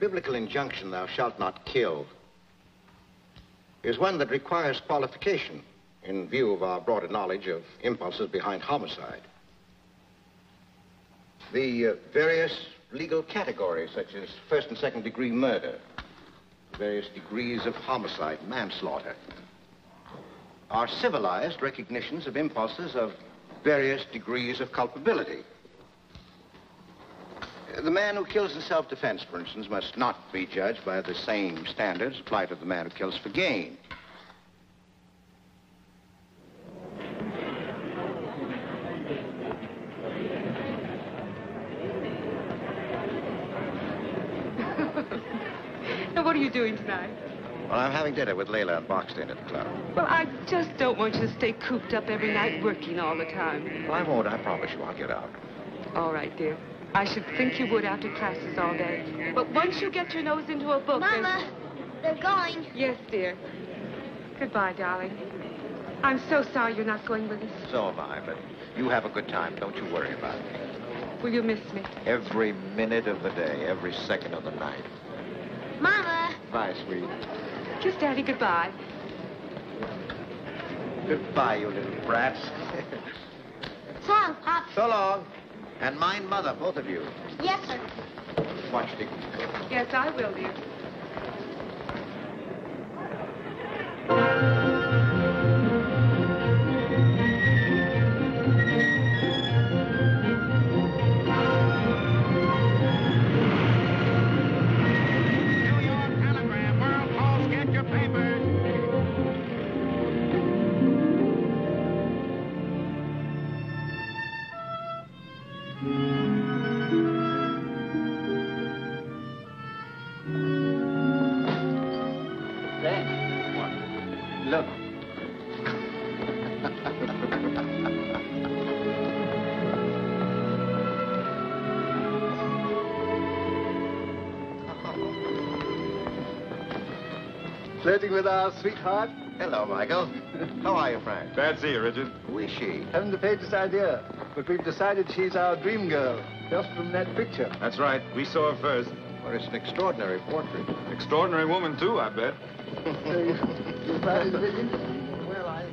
biblical injunction, thou shalt not kill, is one that requires qualification in view of our broader knowledge of impulses behind homicide. The uh, various legal categories, such as first and second degree murder, various degrees of homicide, manslaughter, are civilized recognitions of impulses of various degrees of culpability. The man who kills in self-defense, for instance, must not be judged by the same standards applied to the man who kills for gain. now, what are you doing tonight? Well, I'm having dinner with Lalor and Barkstane at the club. Well, I just don't want you to stay cooped up every night working all the time. Well, I won't. I promise you. I'll get out. All right, dear. I should think you would after classes all day. But once you get your nose into a book... Mama, they're going. Yes, dear. Goodbye, darling. I'm so sorry you're not going with us. So am I, but you have a good time. Don't you worry about it. Will you miss me? Every minute of the day, every second of the night. Mama. Bye, sweet. Kiss Daddy goodbye. Goodbye, you little brats. So long, Pop. so long. And mind mother, both of you. Yes, sir. Watch Dick. Yes, I will, dear. Flirting with our sweetheart? Hello, Michael. How are you, Frank? Glad to see you, Richard. Who is she? Haven't the faintest idea. But we've decided she's our dream girl, just from that picture. That's right. We saw her first. Well, it's an extraordinary portrait. Extraordinary woman, too, I bet. So you, you find it a bit? Well, I...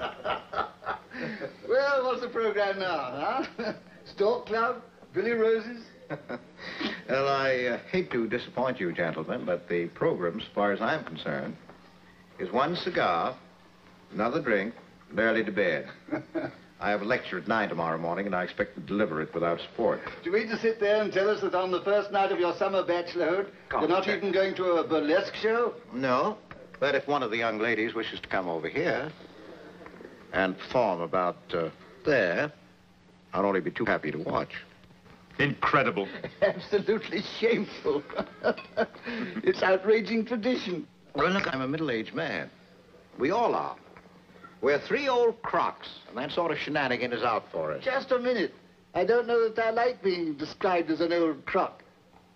well, what's the program now, huh? Stork Club? Billy Rose's? well, I uh, hate to disappoint you, gentlemen, but the program, as far as I'm concerned, is one cigar, another drink, and early to bed. I have a lecture at nine tomorrow morning, and I expect to deliver it without support. Do you mean to sit there and tell us that on the first night of your summer bachelorhood, Come, you're not Jack. even going to a burlesque show? No, but if one of the young ladies wishes to come over here and perform about uh, there, I'll only be too happy to watch. Incredible. Absolutely shameful. it's outraging tradition. Well, look, I'm a middle-aged man. We all are. We're three old crocs, and that sort of shenanigan is out for us. Just a minute. I don't know that I like being described as an old crock.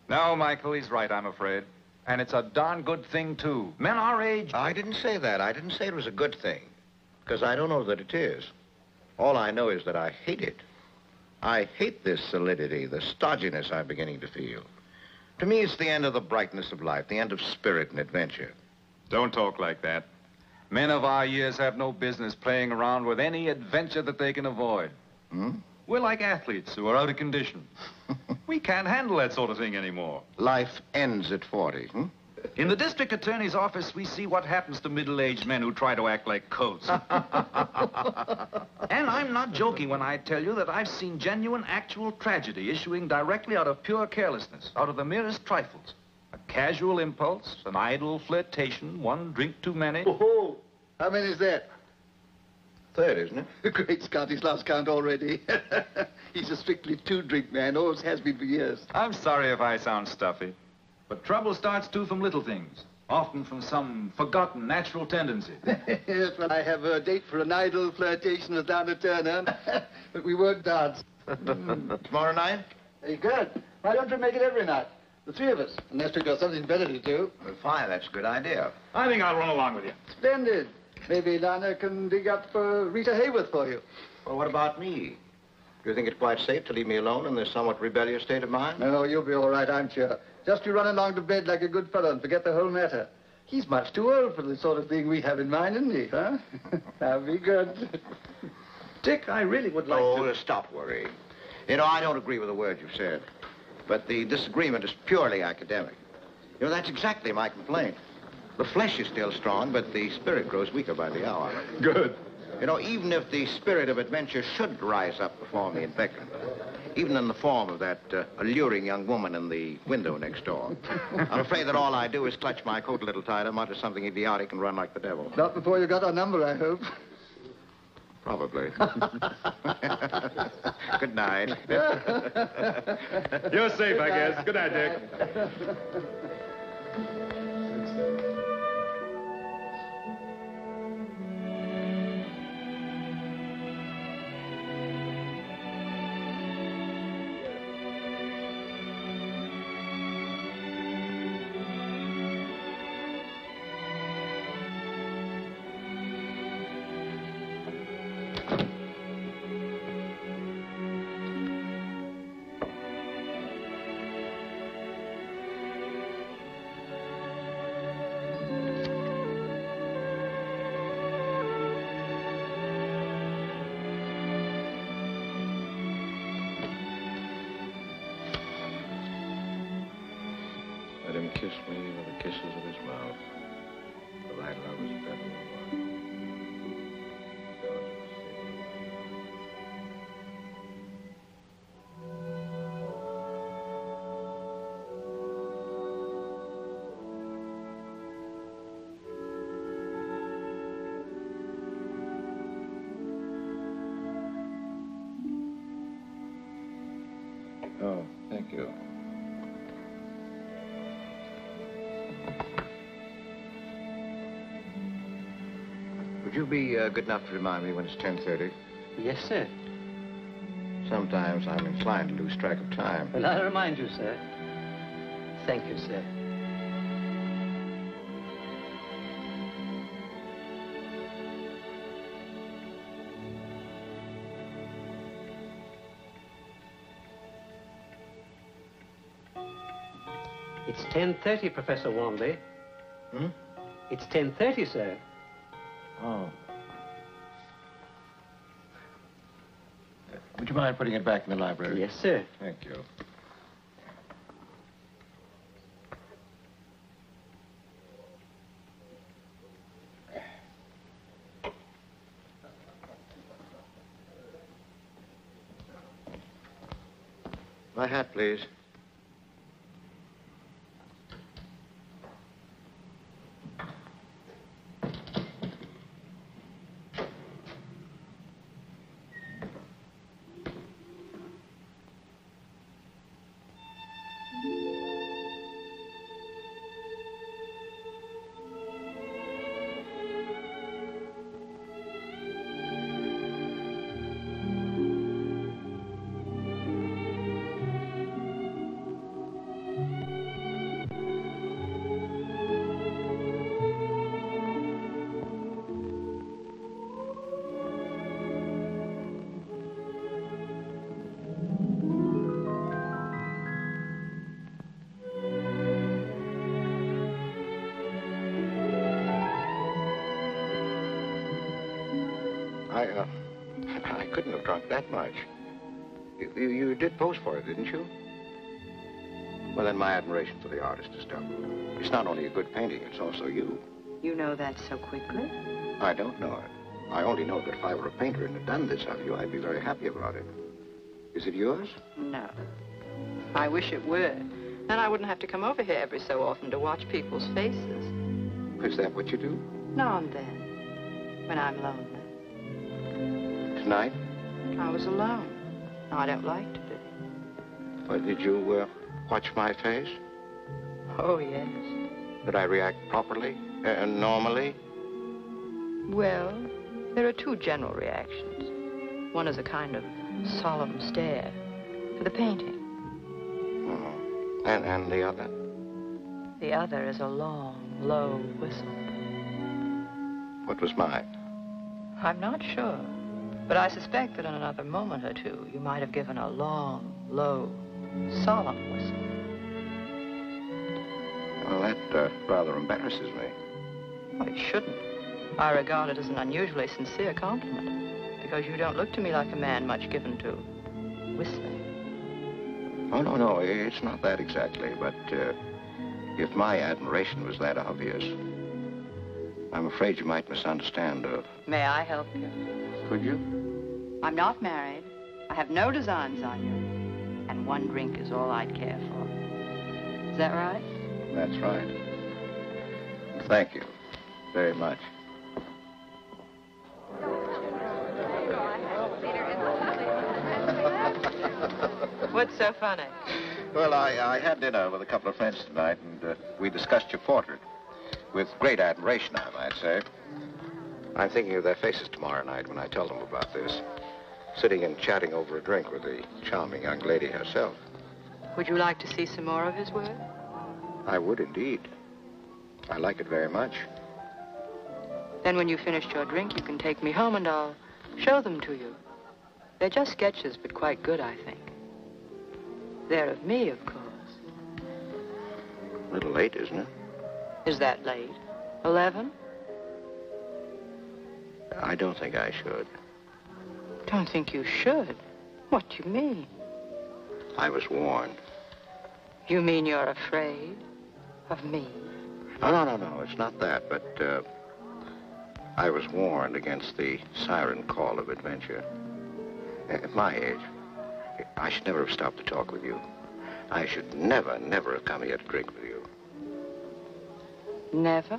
No, Michael, he's right, I'm afraid. And it's a darn good thing, too. Men our age... I didn't say that. I didn't say it was a good thing, because I don't know that it is. All I know is that I hate it. I hate this solidity, the stodginess I'm beginning to feel. To me, it's the end of the brightness of life, the end of spirit and adventure. Don't talk like that. Men of our years have no business playing around with any adventure that they can avoid. Hmm? We're like athletes who are out of condition. we can't handle that sort of thing anymore. Life ends at 40, hmm? In the district attorney's office, we see what happens to middle-aged men who try to act like coats. and I'm not joking when I tell you that I've seen genuine, actual tragedy issuing directly out of pure carelessness, out of the merest trifles. A casual impulse, an idle flirtation, one drink too many. Oh, how many is that? Third, isn't it? Great Scott, he's lost count already. he's a strictly two-drink man, always has been for years. I'm sorry if I sound stuffy, but trouble starts too from little things, often from some forgotten natural tendency. yes, well, I have a date for an idle flirtation with Donna Turner, but we won't dance. Tomorrow night? Very good. Why don't we make it every night? The three of us, unless we've got something better to do. Well, fine, that's a good idea. I think I'll run along with you. Splendid. Maybe Donna can dig up uh, Rita Hayworth for you. Well, what about me? Do you think it's quite safe to leave me alone in this somewhat rebellious state of mind? No, you'll be all right, I'm sure. Just you run along to bed like a good fellow and forget the whole matter. He's much too old for the sort of thing we have in mind, isn't he, huh? now be good. Dick, I really would like oh, to... Uh, stop worrying. You know, I don't agree with a word you've said. But the disagreement is purely academic. You know, that's exactly my complaint. The flesh is still strong, but the spirit grows weaker by the hour. Good. You know, even if the spirit of adventure should rise up before me in Beckland, even in the form of that uh, alluring young woman in the window next door, I'm afraid that all I do is clutch my coat a little tighter, mutter something idiotic, and run like the devil. Not before you got our number, I hope. Probably. Good night. You're safe, I guess. Good night, Dick. Uh, good enough to remind me when it's 10.30? Yes, sir. Sometimes I'm inclined to lose track of time. Well, I'll remind you, sir. Thank you, sir. It's 10.30, Professor Wanley. Hmm? It's 10.30, sir. Oh. You mind putting it back in the library? Yes, sir. Thank you. My hat, please. You, you, did pose for it, didn't you? Well, then my admiration for the artist is double. It's not only a good painting, it's also you. You know that so quickly? I don't know it. I only know that if I were a painter and had done this of you, I'd be very happy about it. Is it yours? No. I wish it were. Then I wouldn't have to come over here every so often to watch people's faces. Is that what you do? Now and then, when I'm lonely. Tonight? I was alone. Now, I don't like to be. Well, did you uh, watch my face? Oh, yes. Did I react properly? Uh, normally? Well, there are two general reactions. One is a kind of solemn stare for the painting. Oh. And, and the other? The other is a long, low whistle. What was mine? I'm not sure, But I suspect that in another moment or two, you might have given a long, low, solemn whistle. Well, that uh, rather embarrasses me. Well, it shouldn't. I regard it as an unusually sincere compliment, because you don't look to me like a man much given to whistling. Oh, no, no, it's not that exactly. But uh, if my admiration was that obvious, I'm afraid you might misunderstand. Uh, May I help you? could you? I'm not married. I have no designs on you. And one drink is all I'd care for. Is that right? That's right. Thank you very much. What's so funny? Well, I, I had dinner with a couple of friends tonight, and uh, we discussed your portrait. With great admiration, I might say. I'm thinking of their faces tomorrow night when I tell them about this. Sitting and chatting over a drink with the charming young lady herself. Would you like to see some more of his work? I would indeed. I like it very much. Then when you've finished your drink, you can take me home and I'll show them to you. They're just sketches, but quite good, I think. They're of me, of course. A little late, isn't it? Is that late? Eleven? I don't think I should. I don't think you should. What do you mean? I was warned. You mean you're afraid of me? No, no, no, no. It's not that, but uh, I was warned against the siren call of adventure. At my age, I should never have stopped to talk with you. I should never, never have come here to drink with you. Never?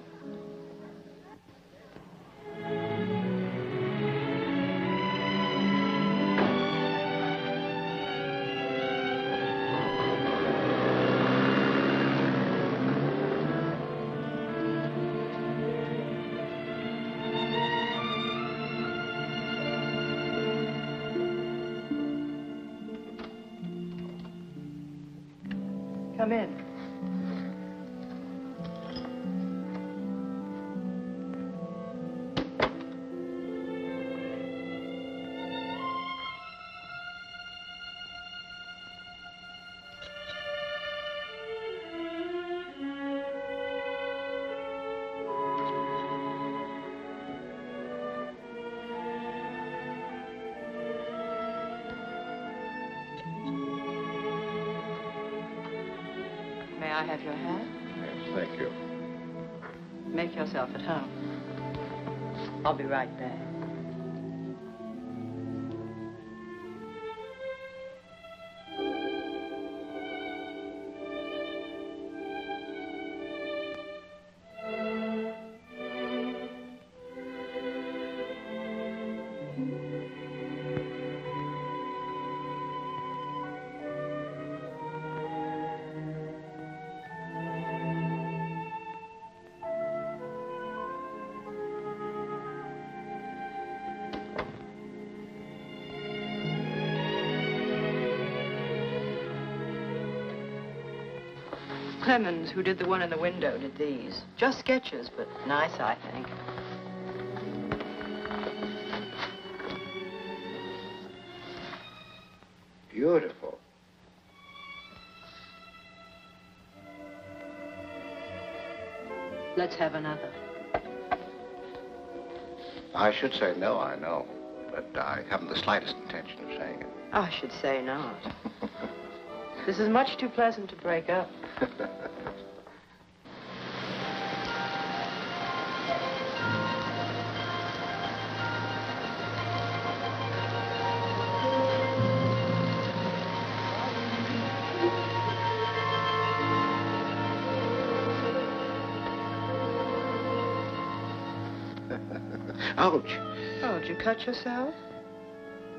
Clemens, who did the one in the window, did these. Just sketches, but nice, I think. Beautiful. Let's have another. I should say no, I know. But I haven't the slightest intention of saying it. I should say not. this is much too pleasant to break up. Ouch. Oh, did you cut yourself?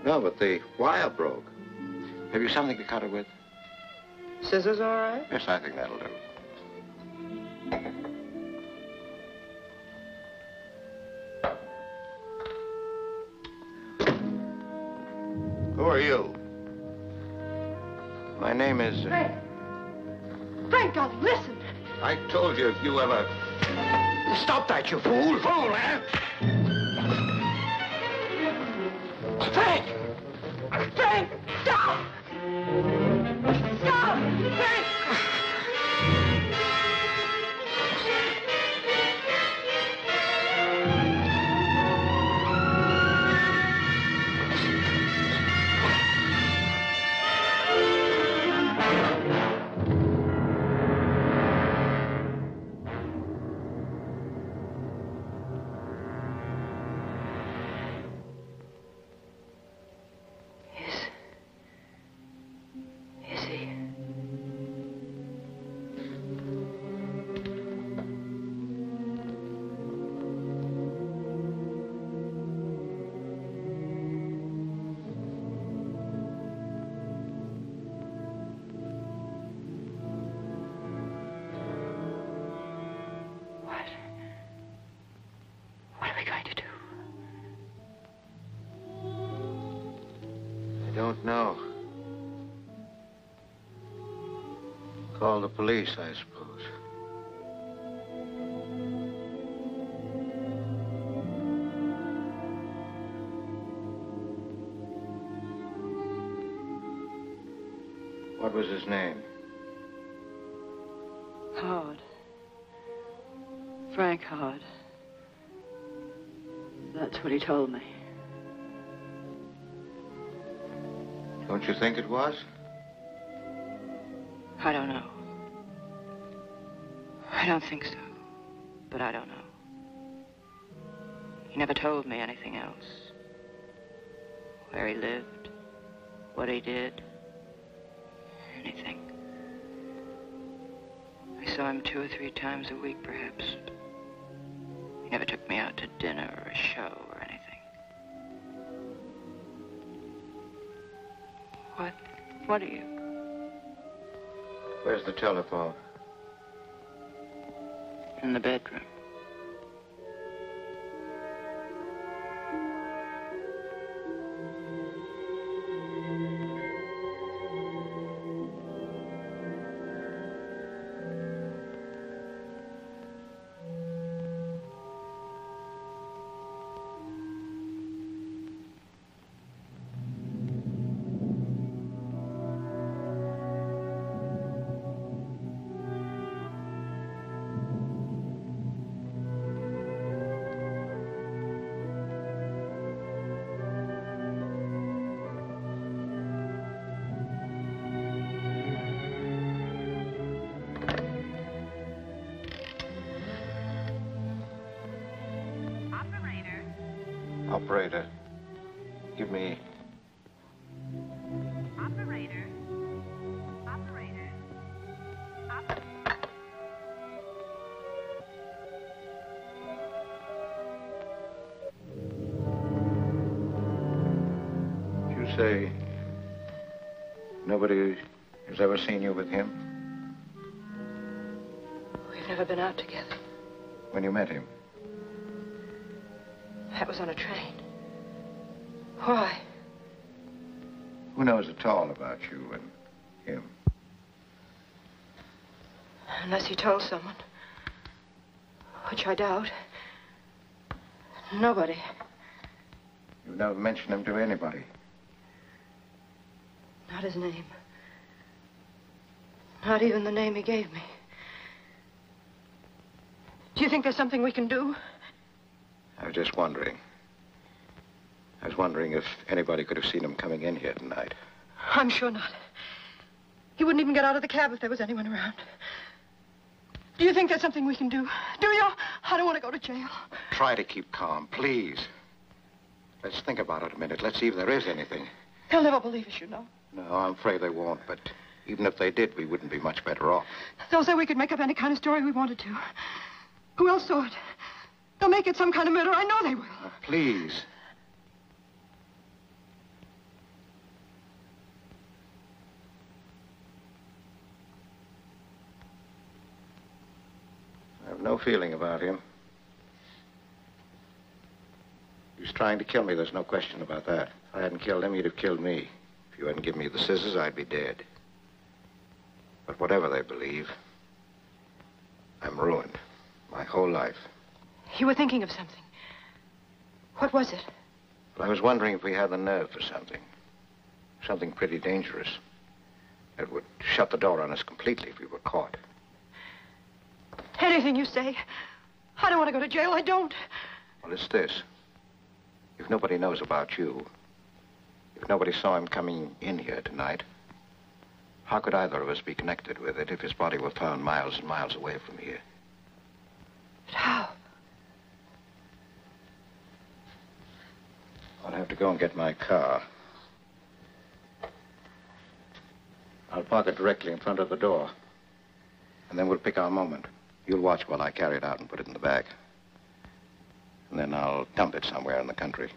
No, but the wire broke. Have you something to cut it with? Scissors all right? Yes, I think that'll do. Who are you? My name is... uh, Frank. Frank, don't listen. I told you if you ever... Stop that, you fool! Fool, eh? Police, I suppose. What was his name? Howard. Frank Howard. That's what he told me. Don't you think it was? I don't think so. But I don't know. He never told me anything else. Where he lived, what he did, anything. I saw him two or three times a week, perhaps. He never took me out to dinner or a show or anything. What? What are you? Where's the telephone? The bedroom. Operator, give me. Operator. Operator. You say nobody has ever seen you with him We've never been out together. when you met him? That was on a train. Told someone. Which I doubt. Nobody. You've never mentioned him to anybody. Not his name. Not even the name he gave me. Do you think there's something we can do? I was just wondering. I was wondering if anybody could have seen him coming in here tonight. I'm sure not. He wouldn't even get out of the cab if there was anyone around. Do you think there's something we can do? Do you? I don't want to go to jail. Try to keep calm, please. Let's think about it a minute. Let's see if there is anything. They'll never believe us, you know. No, I'm afraid they won't, but even if they did, we wouldn't be much better off. They'll say we could make up any kind of story we wanted to. Who else saw it? They'll make it some kind of murder. I know they will. Now, please. No feeling about him. He was trying to kill me, there's no question about that. If I hadn't killed him, he'd have killed me. If you hadn't given me the scissors, I'd be dead. But whatever they believe, I'm ruined. My whole life. You were thinking of something. What was it? I was wondering if we had the nerve for something. Something pretty dangerous. That would shut the door on us completely if we were caught. Anything you say. I don't want to go to jail. I don't. Well, it's this. If nobody knows about you, if nobody saw him coming in here tonight, how could either of us be connected with it if his body were found miles and miles away from here? But how? I'll have to go and get my car. I'll park it directly in front of the door. And then we'll pick our moment. You'll watch while I carry it out and put it in the bag. And then I'll dump it somewhere in the country.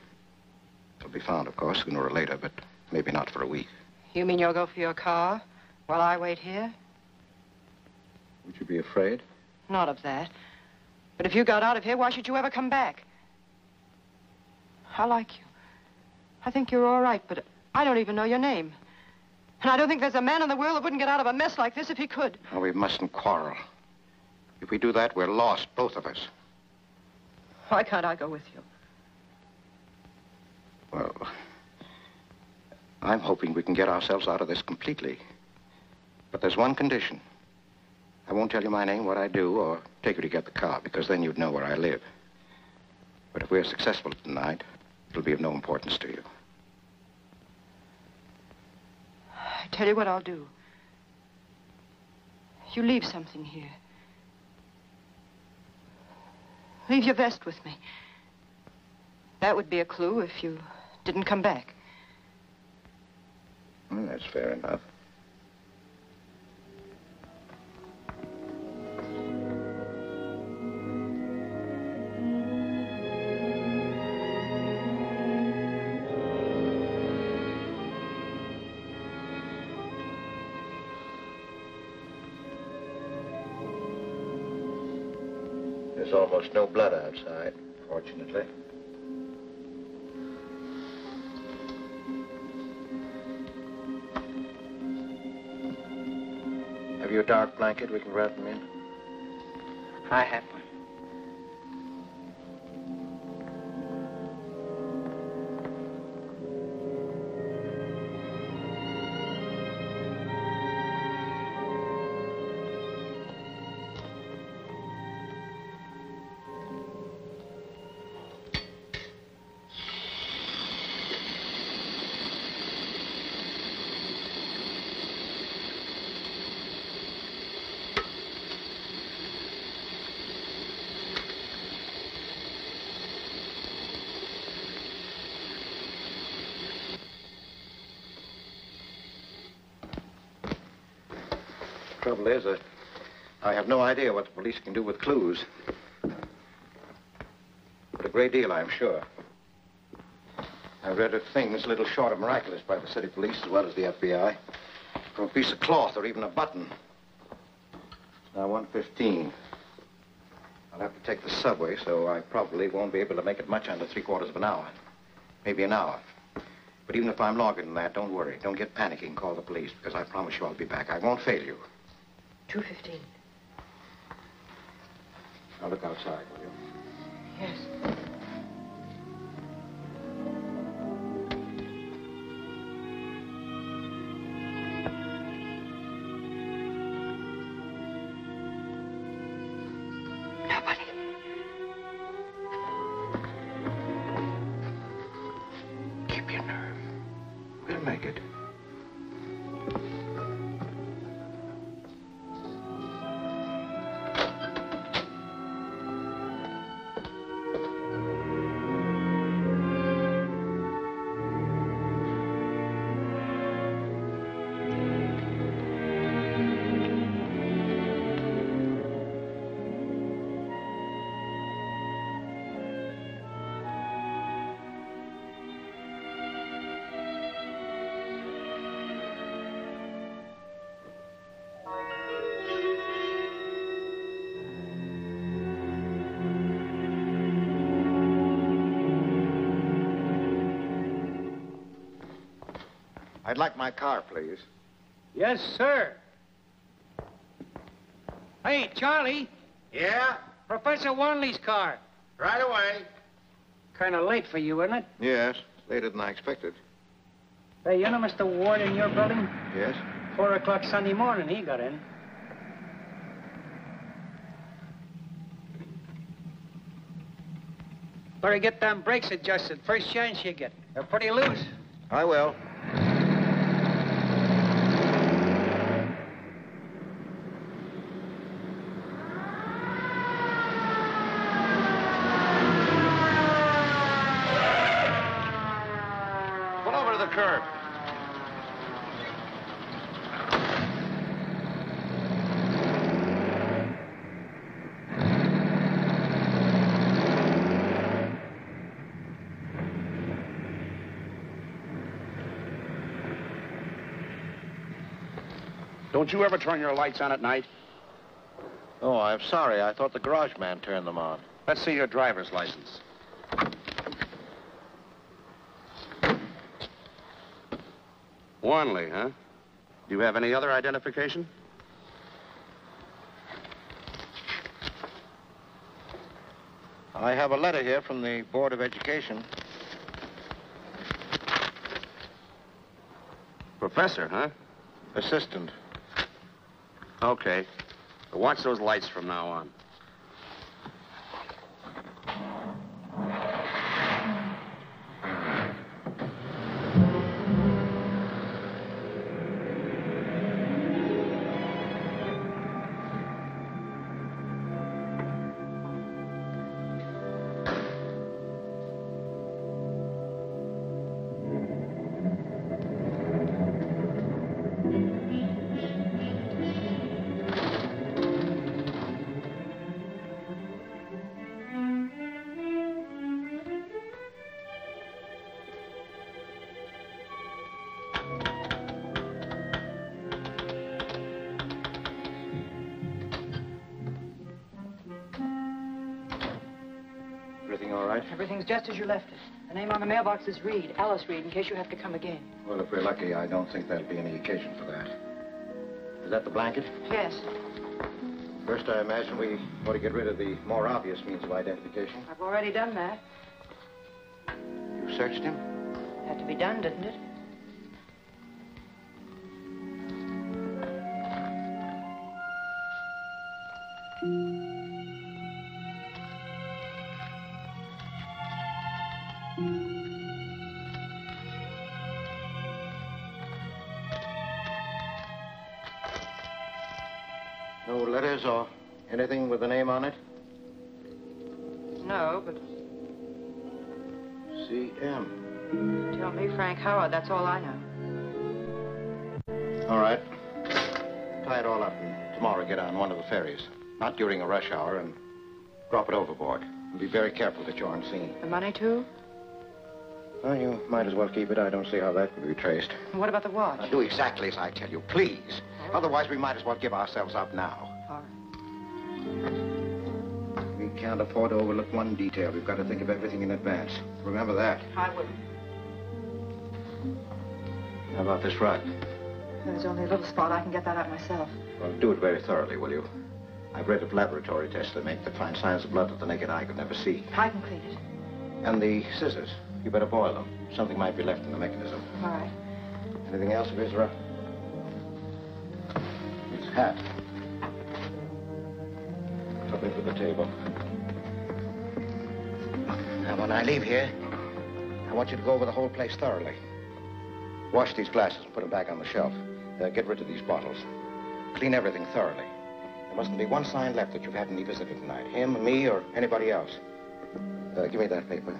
It'll be found, of course, sooner or later, but maybe not for a week. You mean you'll go for your car while I wait here? Would you be afraid? Not of that. But if you got out of here, why should you ever come back? I like you. I think you're all right, but I don't even know your name. And I don't think there's a man in the world that wouldn't get out of a mess like this if he could. Oh, we mustn't quarrel. If we do that, we're lost, both of us. Why can't I go with you? Well, I'm hoping we can get ourselves out of this completely. But there's one condition. I won't tell you my name, what I do, or take you to get the car, because then you'd know where I live. But if we're successful tonight, it'll be of no importance to you. I tell you what I'll do. You leave something here. Leave your vest with me. That would be a clue if you didn't come back. Well, that's fair enough. No blood outside, fortunately. Have you a dark blanket we can wrap them in? I have Trouble is, uh, I have no idea what the police can do with clues. But a great deal, I'm sure. I've read of things a little short of miraculous by the city police as well as the FBI. From a piece of cloth or even a button. Now, 115. I'll have to take the subway, so I probably won't be able to make it much under three quarters of an hour. Maybe an hour. But even if I'm longer than that, don't worry. Don't get panicky call the police, because I promise you I'll be back. I won't fail you. 215. Now look outside, will you? Yes. I'd like my car, please. Yes, sir. Hey, Charlie, Yeah? Professor Wanley's car. Right away. Kind of late for you, isn't it? Yes. Later than I expected. Hey, you know Mr. Ward in your building? Yes? Four o'clock Sunday morning, he got in. Better get them brakes adjusted. First chance you get. They're pretty loose. I will. Pull over to the curb. Don't you ever turn your lights on at night? Oh, I'm sorry. I thought the garage man turned them on. Let's see your driver's license. Wanley, huh? Do you have any other identification? I have a letter here from the Board of Education. Professor, huh? Assistant. Okay. Watch those lights from now on. Everything's just as you left it. The name on the mailbox is Reed, Alice Reed, in case you have to come again. Well, if we're lucky, I don't think there'll be any occasion for that. Is that the blanket? Yes, First, I imagine we ought to get rid of the more obvious means of identification. I've already done that. You searched him? Had to be done, didn't it? That's all I know. All right. Tie it all up and tomorrow get on one of the ferries. Not during a rush hour and drop it overboard. And be very careful that you aren't seen. The money, too? Well, you might as well keep it. I don't see how that could be traced. And what about the watch? Now, do exactly as I tell you, please. Otherwise, we might as well give ourselves up now. All right. We can't afford to overlook one detail. We've got to think of everything in advance. Remember that. I will. How about this rug? There's only a little spot. I can get that out myself. Well, do it very thoroughly, will you? I've read of laboratory tests that make that find signs of blood that the naked eye could never see. I can clean it. And the scissors. You better boil them. Something might be left in the mechanism. All right. Anything else of his, Ruff? His hat. Up into the table. Now, when I leave here, I want you to go over the whole place thoroughly. Wash these glasses and put them back on the shelf. Uh, get rid of these bottles. Clean everything thoroughly. There mustn't be one sign left that you've had any visitor tonight. Him, or me, or anybody else. Uh, give me that paper.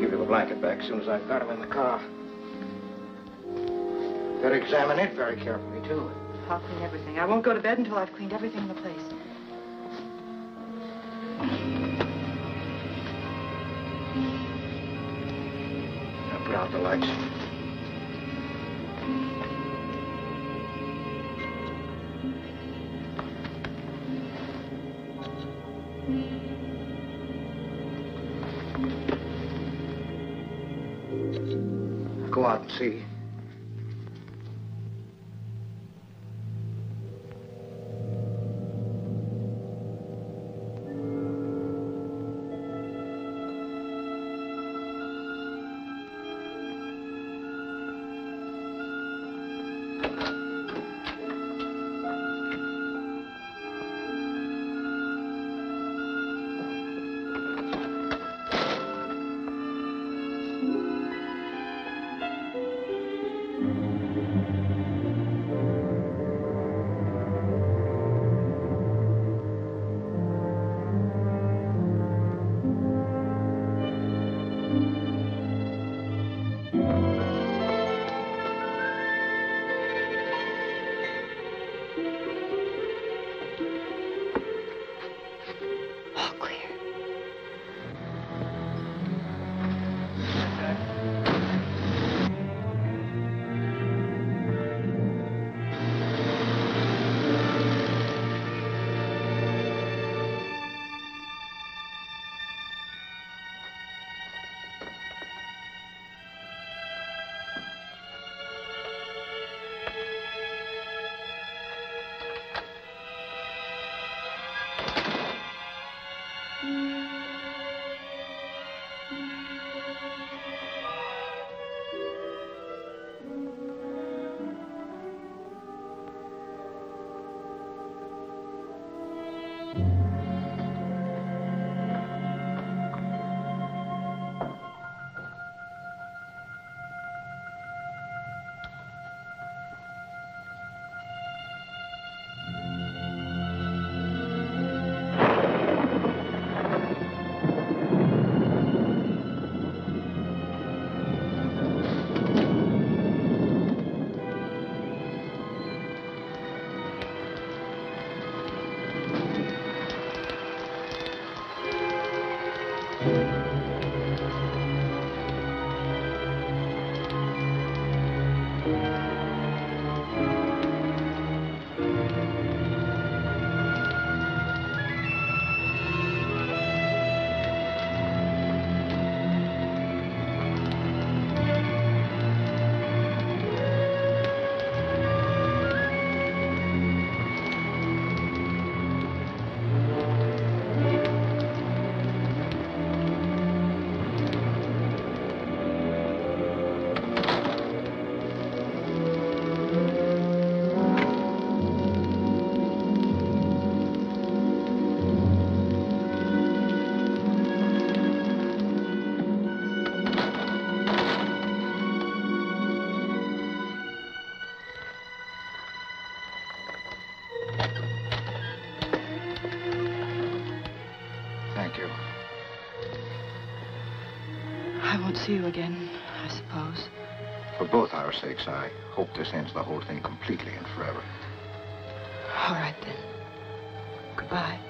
Give you the blanket back as soon as I've got him in the car. Better examine it very carefully, too. I'll clean everything. I won't go to bed until I've cleaned everything in the place. Put out the lights. Go out and see. see you again, I suppose. For both our sakes, I hope this ends the whole thing completely and forever. All right, then. Goodbye.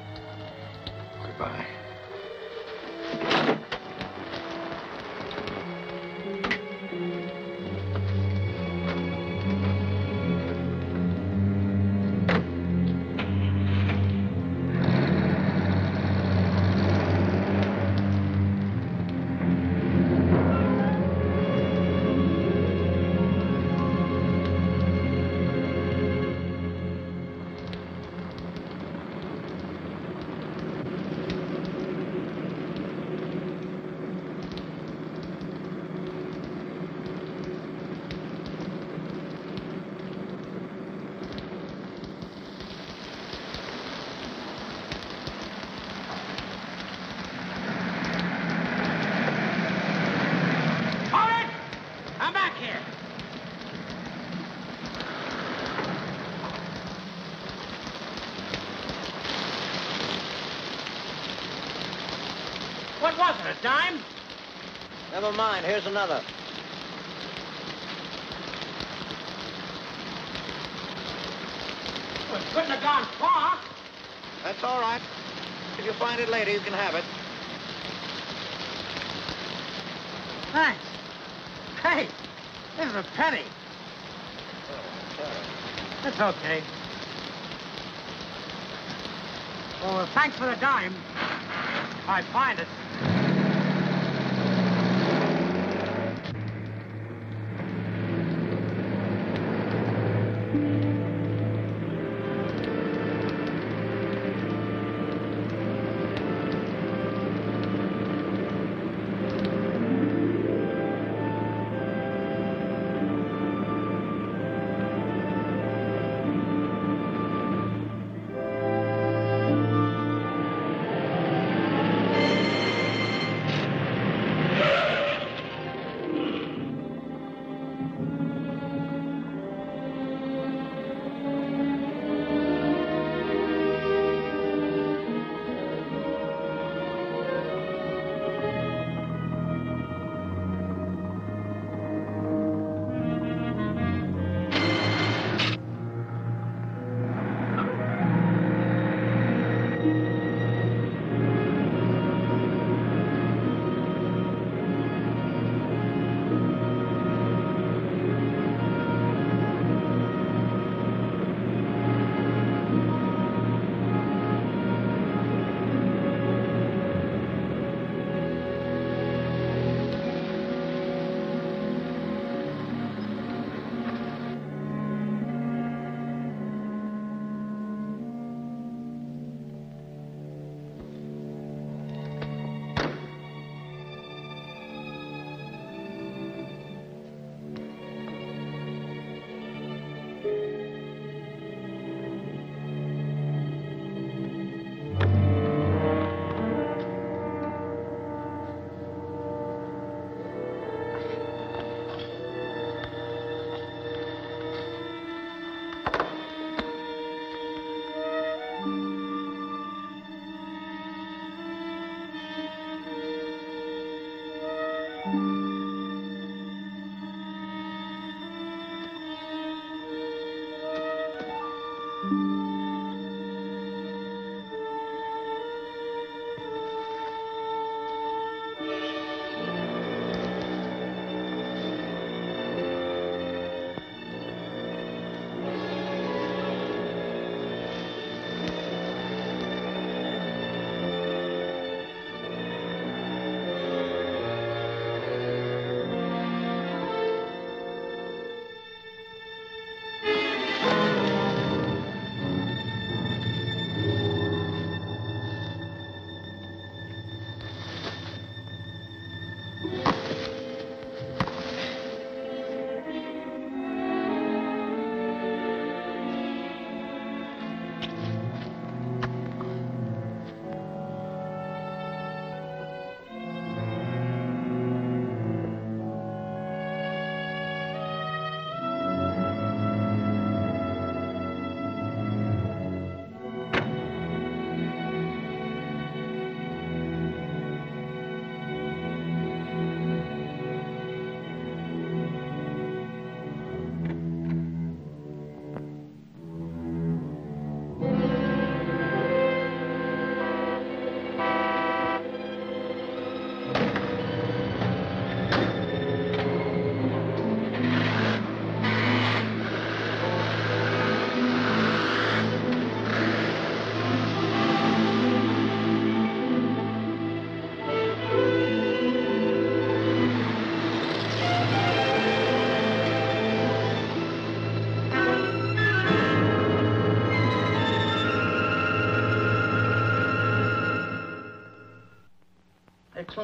here's another.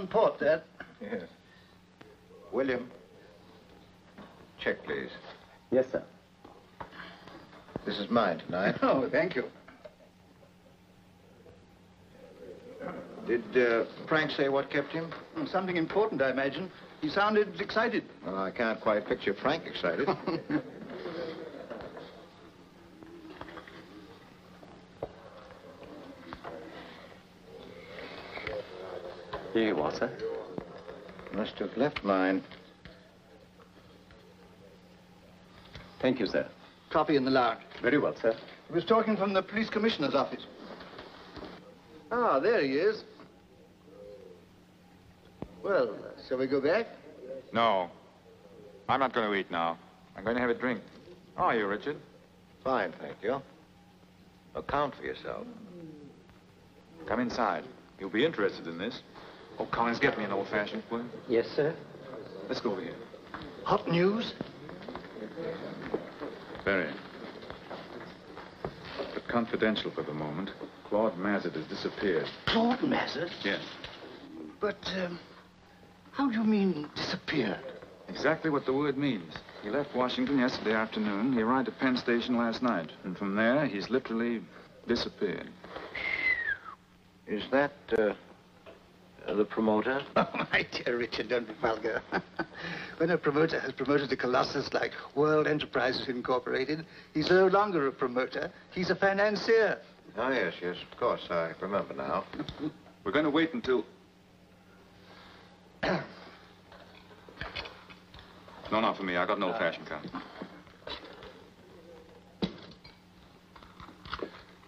Excellent port, that. Yes. William. Check, please. Yes, sir. This is mine tonight. Oh, thank you. Did uh, Frank say what kept him? Hmm, Something important, I imagine. He sounded excited. Well, I can't quite picture Frank excited. you are, sir. Must have left mine. Thank you, sir. Coffee in the lounge. Very well, sir. He was talking from the police commissioner's office. Ah, there he is. Well, shall we go back? No. I'm not going to eat now. I'm going to have a drink. How are you, Richard? Fine, thank you. Account for yourself. Come inside. You'll be interested in this. Oh, Collins, get me an old-fashioned, will you? Yes, sir. Let's go over here. Hot news? Very. But confidential for the moment. Claude Mazard has disappeared. Claude Mazard? Yes. But, um, how do you mean disappeared? Exactly what the word means. He left Washington yesterday afternoon. He arrived at Penn Station last night. And from there, he's literally disappeared. Is that, uh, Uh, the promoter? Oh, my dear Richard, don't be vulgar. when a promoter has promoted a colossus like World Enterprises Incorporated, he's no longer a promoter. He's a financier. Oh, yes, yes, of course. I remember now. We're going to wait until... no, not for me. I got an old-fashioned cup.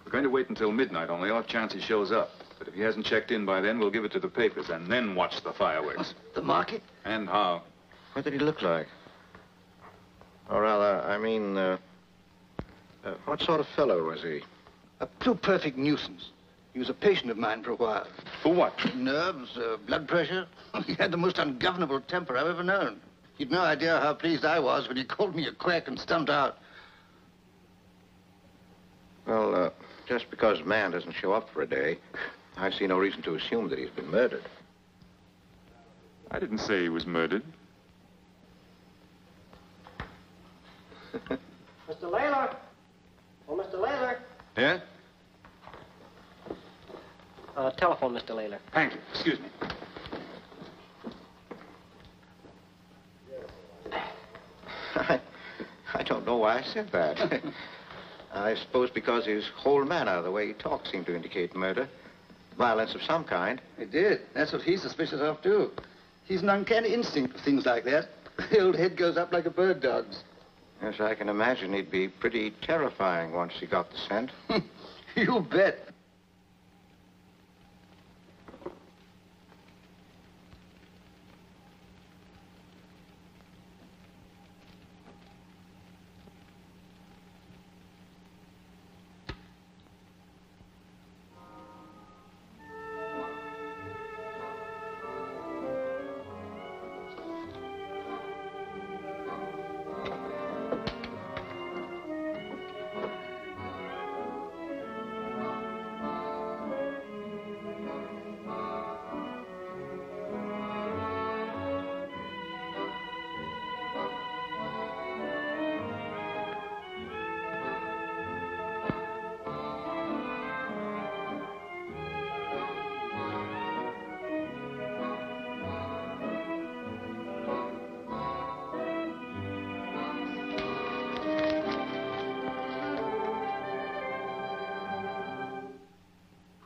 We're going to wait until midnight on the off chance he shows up. But if he hasn't checked in by then, we'll give it to the papers and then watch the fireworks. The market? And how? What did he look like? Or rather, I mean, uh, uh, what sort of fellow was he? A pluperfect nuisance. He was a patient of mine for a while. For what? Nerves, uh, blood pressure. He had the most ungovernable temper I've ever known. You'd no idea how pleased I was when he called me a quack and stumped out. Well, uh, just because a man doesn't show up for a day, I see no reason to assume that he's been murdered. I didn't say he was murdered. Mr. Lalor. Oh, Mr. Lalor. Yeah? Uh, telephone, Mr. Lalor. Thank you. Excuse me. I, I don't know why I said that. I suppose because his whole manner, the way he talked, seemed to indicate murder. Violence of some kind. It did. That's what he's suspicious of, too. He's an uncanny instinct for things like that. The old head goes up like a bird dog's. Yes, I can imagine he'd be pretty terrifying once he got the scent. you bet.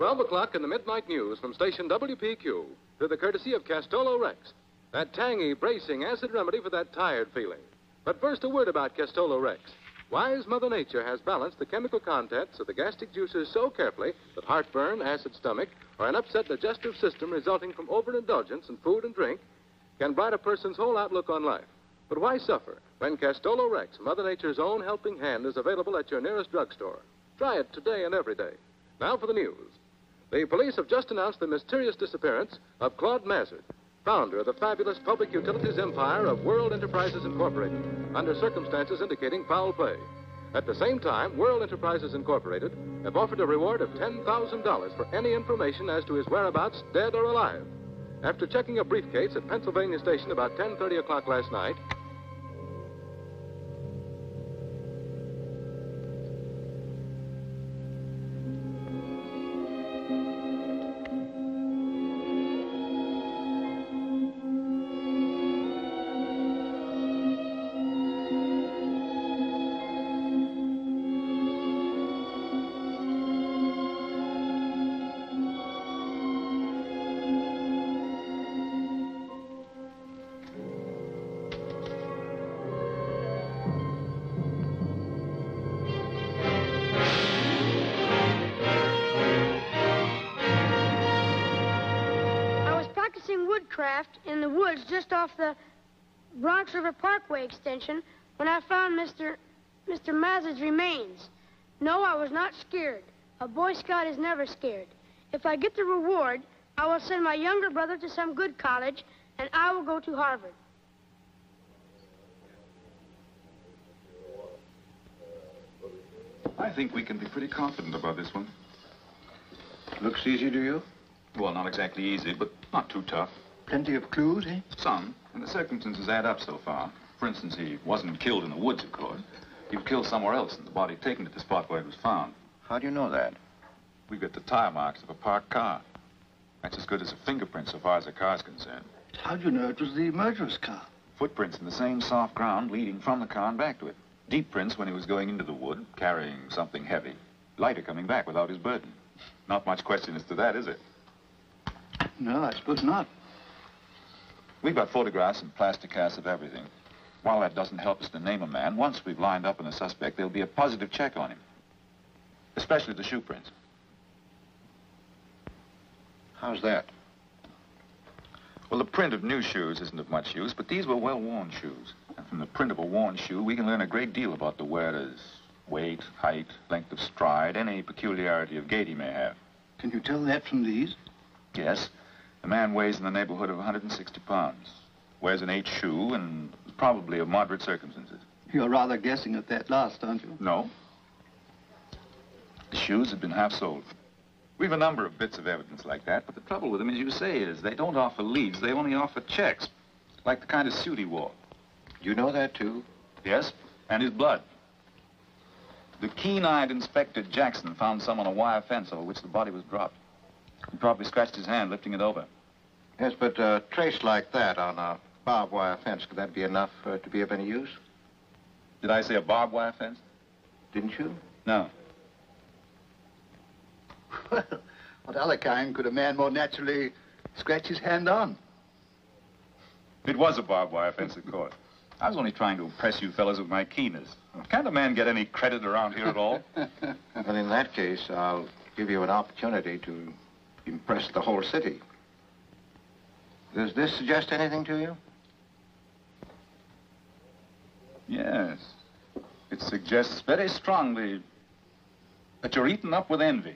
Twelve o'clock in the midnight news from station WPQ through the courtesy of Castolo Rex. That tangy, bracing acid remedy for that tired feeling. But first, a word about Castolo Rex. Wise Mother Nature has balanced the chemical contents of the gastric juices so carefully that heartburn, acid stomach, or an upset digestive system resulting from overindulgence in food and drink can blight a person's whole outlook on life. But why suffer when Castolo Rex, Mother Nature's own helping hand, is available at your nearest drugstore? Try it today and every day. Now for the news. The police have just announced the mysterious disappearance of Claude Mazard, founder of the fabulous public utilities empire of World Enterprises Incorporated, under circumstances indicating foul play. At the same time, World Enterprises Incorporated have offered a reward of $10,000 for any information as to his whereabouts, dead or alive. After checking a briefcase at Pennsylvania Station about 10.30 o'clock last night, off the Bronx River Parkway extension when I found Mr. Mr. Mazard's remains. No, I was not scared. A Boy Scout is never scared. If I get the reward, I will send my younger brother to some good college, and I will go to Harvard. I think we can be pretty confident about this one. Looks easy to you? Well, not exactly easy, but not too tough. Plenty of clues, eh? Some, and the circumstances add up so far. For instance, he wasn't killed in the woods, of course. He was killed somewhere else, and the body taken to the spot where it was found. How do you know that? We've got the tire marks of a parked car. That's as good as a fingerprint so far as the car's concerned. How do you know it was the murderer's car? Footprints in the same soft ground leading from the car and back to it. Deep prints when he was going into the wood, carrying something heavy. Lighter coming back without his burden. Not much question as to that, is it? No, I suppose not. We've got photographs and plastic casts of everything. While that doesn't help us to name a man, once we've lined up on a suspect, there'll be a positive check on him. Especially the shoe prints. How's that? Well, the print of new shoes isn't of much use, but these were well-worn shoes. And from the print of a worn shoe, we can learn a great deal about the wearer's weight, height, length of stride, any peculiarity of gait he may have. Can you tell that from these? Yes, the man weighs in the neighborhood of 160 pounds. Wears an eight shoe and is probably of moderate circumstances. You're rather guessing at that last, aren't you? No. The shoes have been half sold. We've a number of bits of evidence like that, but the trouble with them, as you say, is they don't offer leads. They only offer checks, like the kind of suit he wore. You know that, too? Yes, and his blood. The keen-eyed Inspector Jackson found some on a wire fence over which the body was dropped. He probably scratched his hand lifting it over. Yes, but a trace like that on a barbed wire fence, could that be enough uh, to be of any use? Did I say a barbed wire fence? Didn't you? No. Well, what other kind could a man more naturally scratch his hand on? It was a barbed wire fence, of course. I was only trying to impress you fellows with my keenness. Can't a man get any credit around here at all? Well, in that case, I'll give you an opportunity to impress the whole city. Does this suggest anything to you? Yes. It suggests very strongly that you're eaten up with envy.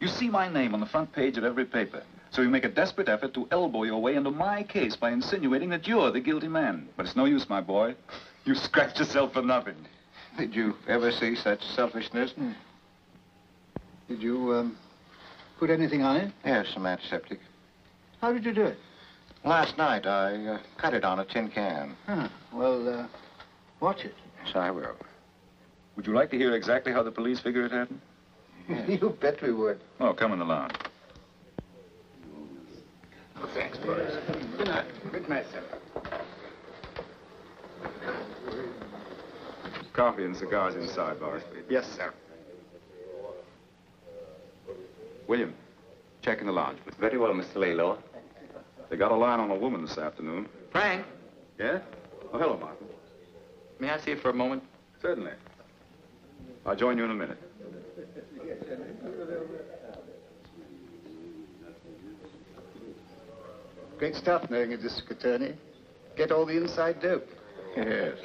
You see my name on the front page of every paper. So you make a desperate effort to elbow your way into my case by insinuating that you're the guilty man. But it's no use, my boy. You scratched yourself for nothing. Did you ever see such selfishness? Did you, um, put anything on it? Yes, some antiseptic. How did you do it? Last night, I uh, cut it on a tin can. Huh. Well, uh, watch it. Yes, I will. Would you like to hear exactly how the police figure it happened? you bet we would. Oh, come in the lounge. Oh, thanks, boys. Good night. Good night, sir. Coffee and cigars inside, Boris. Yes, sir. William, check in the lounge, please. Very well, Mr. Lalor. They got a line on a woman this afternoon. Frank, Yeah? Oh, hello, Martin. may I see you for a moment? Certainly. I'll join you in a minute. Great stuff knowing a district attorney. Get all the inside dope. Yes.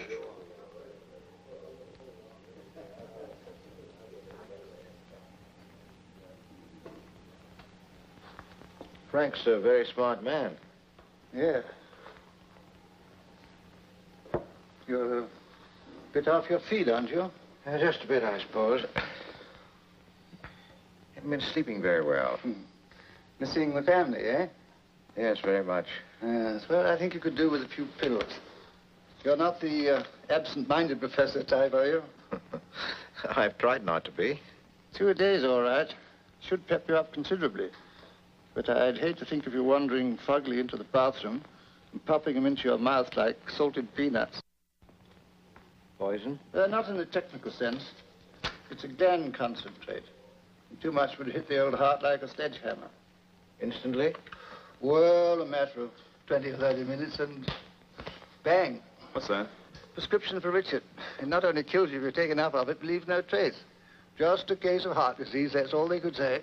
Frank's a very smart man. Yeah. You're a bit off your feet, aren't you? Uh, just a bit, I suppose. Haven't been sleeping very well. Missing the family, eh? Yes, very much. Yes, well, I think you could do with a few pills. You're not the uh, absent-minded professor type, are you? I've tried not to be. Two a day's all right. Should pep you up considerably. But I'd hate to think of you wandering foggily into the bathroom and popping them into your mouth like salted peanuts. Poison? Uh, not in the technical sense. It's a gland concentrate. Too much would hit the old heart like a sledgehammer. Instantly? Well, a matter of 20 or 30 minutes and bang. What's that? Prescription for Richard. It not only kills you if you take enough of it, but leaves no trace. Just a case of heart disease, that's all they could say.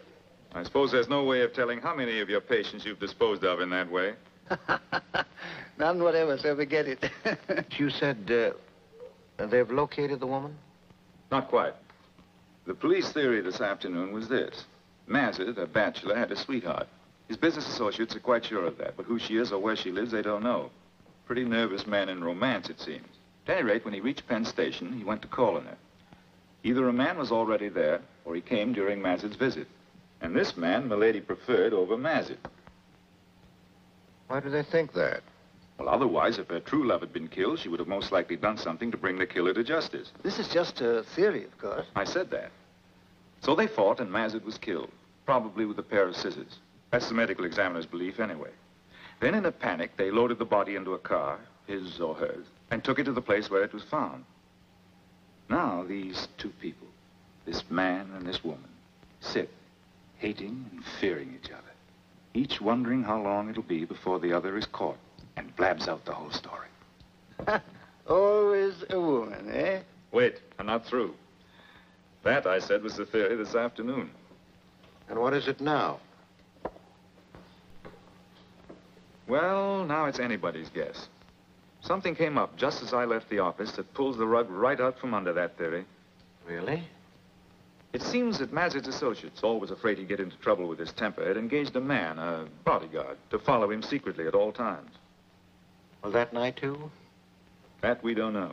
I suppose there's no way of telling how many of your patients you've disposed of in that way. None whatever, so forget it. you said uh, they've located the woman? Not quite. The police theory this afternoon was this. Mazard, a bachelor, had a sweetheart. His business associates are quite sure of that, but who she is or where she lives, they don't know. Pretty nervous man in romance, it seems. At any rate, when he reached Penn Station, he went to call on her. Either a man was already there, or he came during Mazard's visit. And this man, Milady preferred over Mazard. Why do they think that? Well, otherwise, if her true love had been killed, she would have most likely done something to bring the killer to justice. This is just a theory, of course. I said that. So they fought, and Mazard was killed, probably with a pair of scissors. That's the medical examiner's belief, anyway. Then, in a panic, they loaded the body into a car, his or hers, and took it to the place where it was found. Now, these two people, this man and this woman, sit, hating and fearing each other, each wondering how long it'll be before the other is caught and blabs out the whole story. Always a woman, eh? Wait, I'm not through. That, I said, was the theory this afternoon. And what is it now? Well, now it's anybody's guess. Something came up just as I left the office that pulls the rug right out from under that theory. Really? It seems that Mazard's associates, always afraid he'd get into trouble with his temper, had engaged a man, a bodyguard, to follow him secretly at all times. Well, that night, too? That we don't know.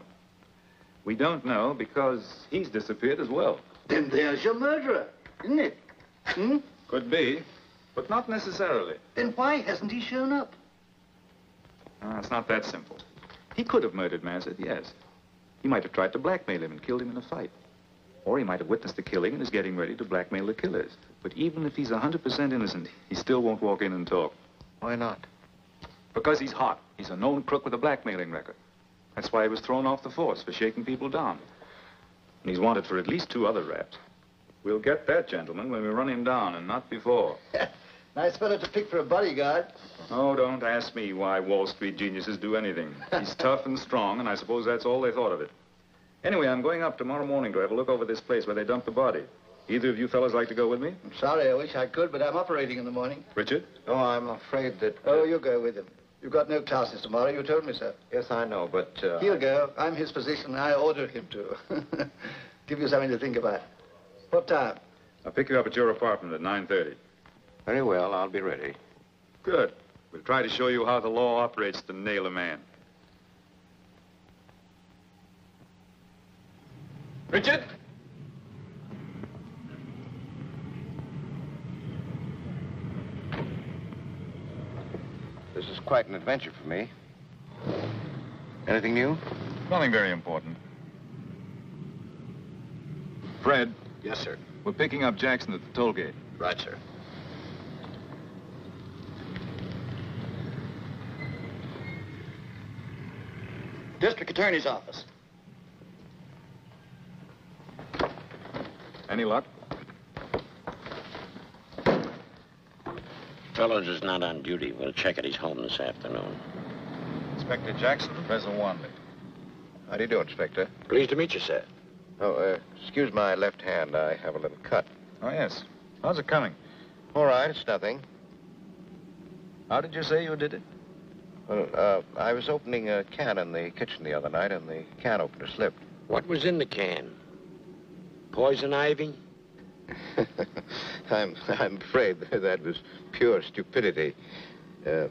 We don't know because he's disappeared as well. Then there's your murderer, isn't it? Hmm? Could be, but not necessarily. Then why hasn't he shown up? Uh, it's not that simple. He could have murdered Mazard, yes. He might have tried to blackmail him and killed him in a fight. Or he might have witnessed the killing and is getting ready to blackmail the killers. But even if he's 100% innocent, he still won't walk in and talk. Why not? Because he's hot. He's a known crook with a blackmailing record. That's why he was thrown off the force, for shaking people down. And he's wanted for at least two other raps. We'll get that, gentlemen, when we run him down, and not before. nice fellow to pick for a bodyguard. Oh, don't ask me why Wall Street geniuses do anything. He's tough and strong, and I suppose that's all they thought of it. Anyway, I'm going up tomorrow morning to have a look over this place where they dumped the body. Either of you fellows like to go with me? I'm sorry, I wish I could, but I'm operating in the morning. Richard? Oh, I'm afraid that... Oh, you go with him. You've got no classes tomorrow. You told me so. Yes, I know, but... Uh, He'll go. I'm his physician. I order him to. Give you something to think about. What time? I'll pick you up at your apartment at 9.30. Very well. I'll be ready. Good. We'll try to show you how the law operates to nail a man. Richard? This is quite an adventure for me. Anything new? Nothing very important. Fred? Yes, sir. We're picking up Jackson at the toll gate. Right, sir. District Attorney's Office. Any luck? Fellows is not on duty. We'll check at his home this afternoon. Inspector Jackson, Professor Wanley. How do you do, Inspector? Pleased to meet you, sir. Oh, uh, excuse my left hand. I have a little cut. Oh, yes. How's it coming? All right, it's nothing. How did you say you did it? Well, uh, I was opening a can in the kitchen the other night, and the can opener slipped. What was in the can? Poison ivy? I'm, I'm afraid that was pure stupidity. Uh,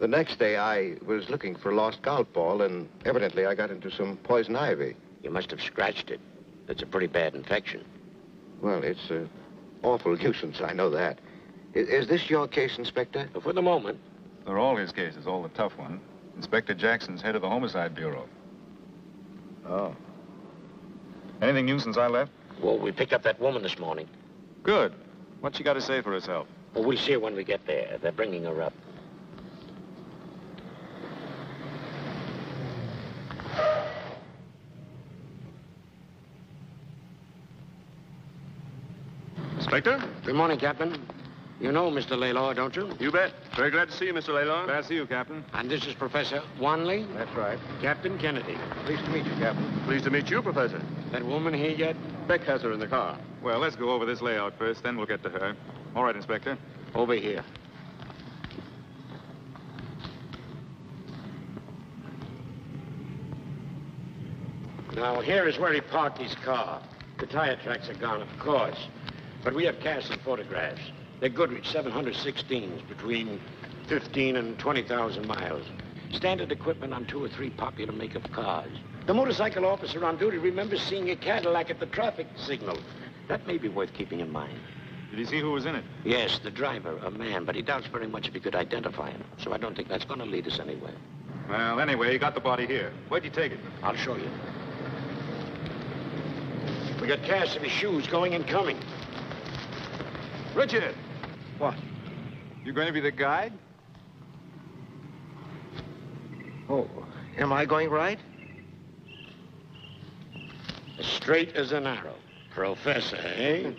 the next day, I was looking for a lost golf ball, and evidently I got into some poison ivy. You must have scratched it. It's a pretty bad infection. Well, it's an awful nuisance, I know that. Is, is this your case, Inspector? For the moment. They're all his cases, all the tough ones. Inspector Jackson's head of the Homicide Bureau. Oh. Anything new since I left? Well, we picked up that woman this morning. Good. What's she got to say for herself? Well, we'll see her when we get there. They're bringing her up. Inspector? Good morning, Captain. You know Mr. Lalor, don't you? You bet. Very glad to see you, Mr. Lalor. Glad to see you, Captain. And this is Professor Wanley? That's right. Captain Kennedy. Pleased to meet you, Captain. Pleased to meet you, Professor. That woman here yet? Beck has her in the car. Well, let's go over this layout first, then we'll get to her. All right, Inspector. Over here. Now, here is where he parked his car. The tire tracks are gone, of course. But we have casts and photographs. They're Goodrich 716s between 15 and 20,000 miles. Standard equipment on two or three popular make-up cars. The motorcycle officer on duty remembers seeing a Cadillac at the traffic signal. That may be worth keeping in mind. Did he see who was in it? Yes, the driver, a man, but he doubts very much if he could identify him. So I don't think that's going to lead us anywhere. Well, anyway, you got the body here. Where'd you take it? I'll show you. We got casts of his shoes going and coming. Richard! What? You going to be the guide? Oh, am I going right? As straight as an arrow. Professor, eh?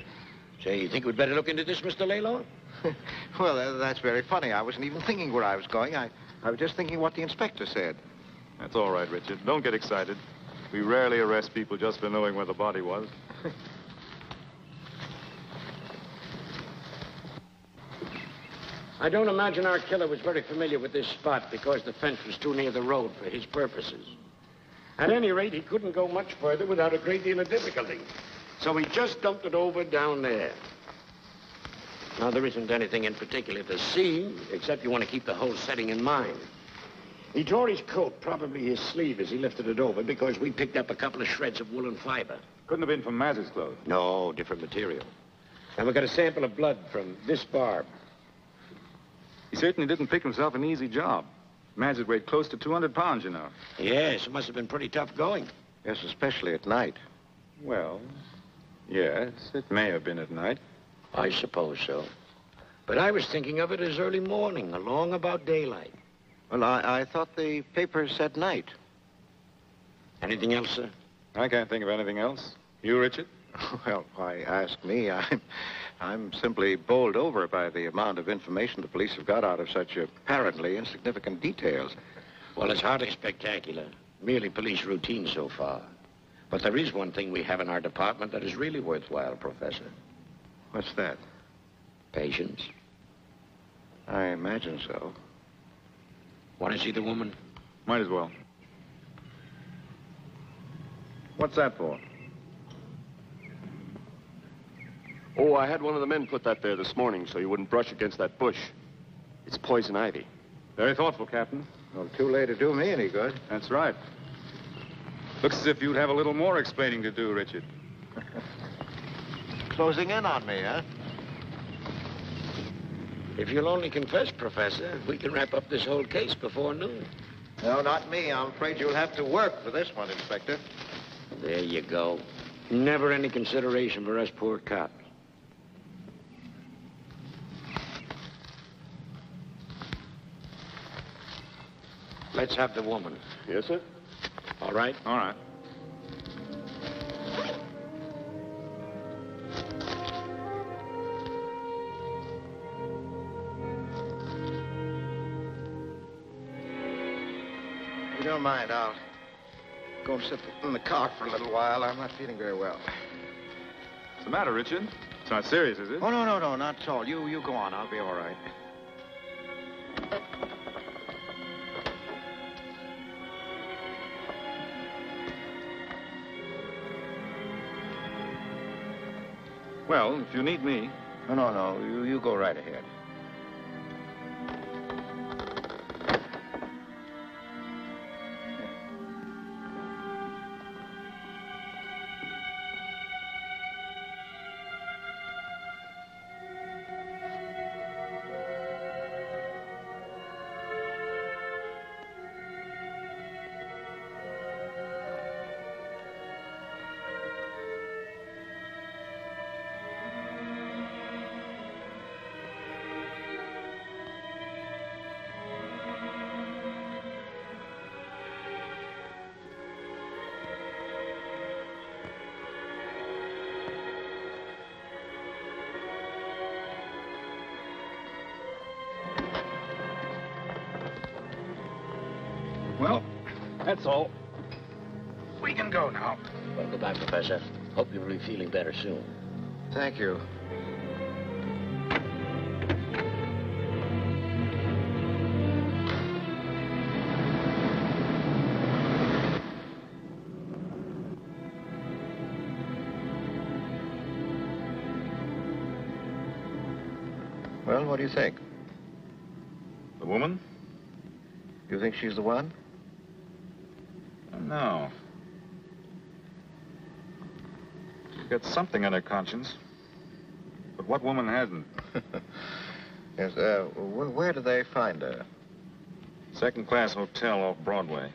Say, you think we'd better look into this, Mr. Lalor? well, uh, that's very funny. I wasn't even thinking where I was going. I, I was just thinking what the inspector said. That's all right, Richard. Don't get excited. We rarely arrest people just for knowing where the body was. I don't imagine our killer was very familiar with this spot because the fence was too near the road for his purposes. At any rate, he couldn't go much further without a great deal of difficulty. So he just dumped it over down there. Now, there isn't anything in particular to see, except you want to keep the whole setting in mind. He tore his coat, probably his sleeve, as he lifted it over, because we picked up a couple of shreds of woolen fiber. Couldn't have been from Maz's clothes. No, different material. And we got a sample of blood from this barb. He certainly didn't pick himself an easy job. Maz weighed close to 200 pounds, you know. Yes, it must have been pretty tough going. Yes, especially at night. Well, yes, it may have been at night. I suppose so. But I was thinking of it as early morning, along about daylight. Well, I, I thought the paper said night. Anything else, sir? I can't think of anything else. You, Richard? Well, why ask me? I'm, I'm simply bowled over by the amount of information the police have got out of such apparently insignificant details. Well, it's hardly spectacular. Merely police routine so far. But there is one thing we have in our department that is really worthwhile, Professor. What's that? Patience. I imagine so. Want to see the woman? Might as well. What's that for? Oh, I had one of the men put that there this morning so you wouldn't brush against that bush. It's poison ivy. Very thoughtful, Captain. Well, too late to do me any good. That's right. Looks as if you'd have a little more explaining to do, Richard. Closing in on me, huh? If you'll only confess, Professor, we can wrap up this whole case before noon. No, not me. I'm afraid you'll have to work for this one, Inspector. There you go. Never any consideration for us poor cops. Let's have the woman. Yes, sir? All right? All right. If you don't mind, I'll go and sit in the car for a little while. I'm not feeling very well. What's the matter, Richard? It's not serious, is it? Oh, no, no, no, not at all. You, you go on. I'll be all right. Well, if you need me. No, no, no. You, you go right ahead. Feeling better soon. Thank you. Well, what do you think? The woman? You think she's the one? No. She's got something on her conscience. But what woman hasn't? Yes, uh, wh- where do they find her? Second class hotel off Broadway.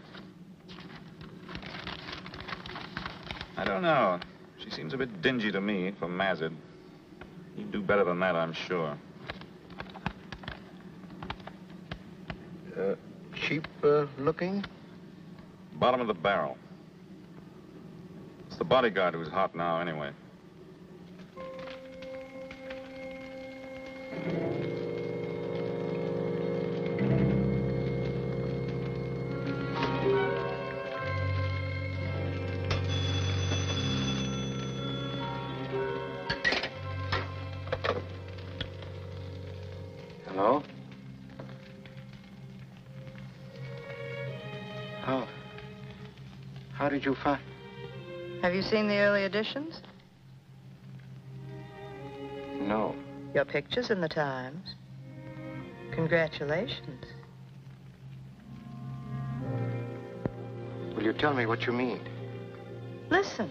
I don't know. She seems a bit dingy to me for Mazard. He'd do better than that, I'm sure. Uh, cheap uh, looking? Bottom of the barrel. It's the bodyguard who's hot now, anyway. Hello? How? How did you find... Have you seen the early editions? No. Your picture's in the Times. Congratulations. Will you tell me what you mean? Listen.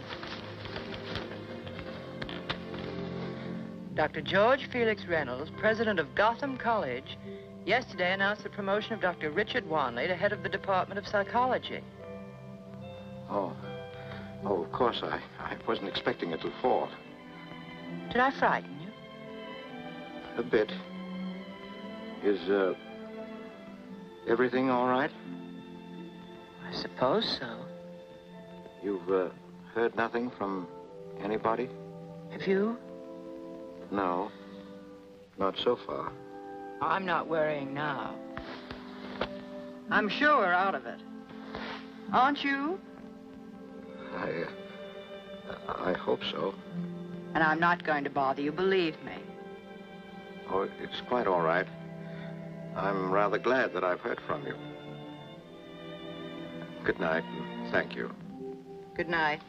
Dr. George Felix Reynolds, president of Gotham College, yesterday announced the promotion of Dr. Richard Wanley to head of the Department of Psychology. Oh. Oh, of course, I, I wasn't expecting it to fall. Did I frighten you? A bit. Is, uh, everything all right? I suppose so. You've, uh, heard nothing from anybody? Have you? No. Not so far. I'm not worrying now. I'm sure we're out of it. Aren't you? I, uh, I hope so. And I'm not going to bother you, believe me. Oh, it's quite all right. I'm rather glad that I've heard from you. Good night, and thank you. Good night.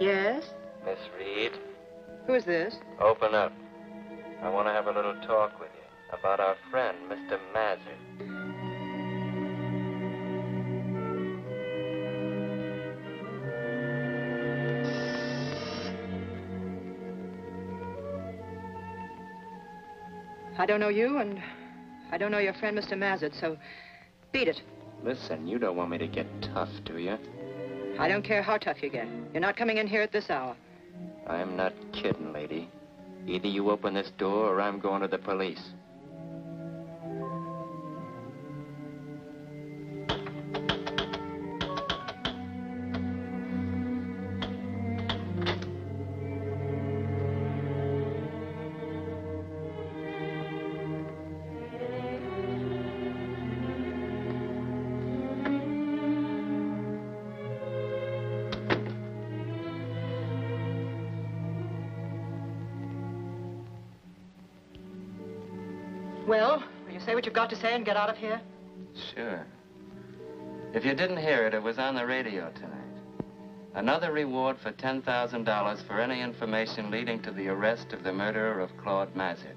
Yes? Miss Reed, Who is this? open up. I want to have a little talk with you about our friend, Mr. Mazard. I don't know you, and I don't know your friend, Mr. Mazard, so beat it. Listen, you don't want me to get tough, do you? I don't care how tough you get. You're not coming in here at this hour. I'm not kidding, lady. Either you open this door or I'm going to the police. Got to say and get out of here? Sure. If you didn't hear it, it was on the radio tonight. Another reward for $10,000 for any information leading to the arrest of the murderer of Claude Mazard.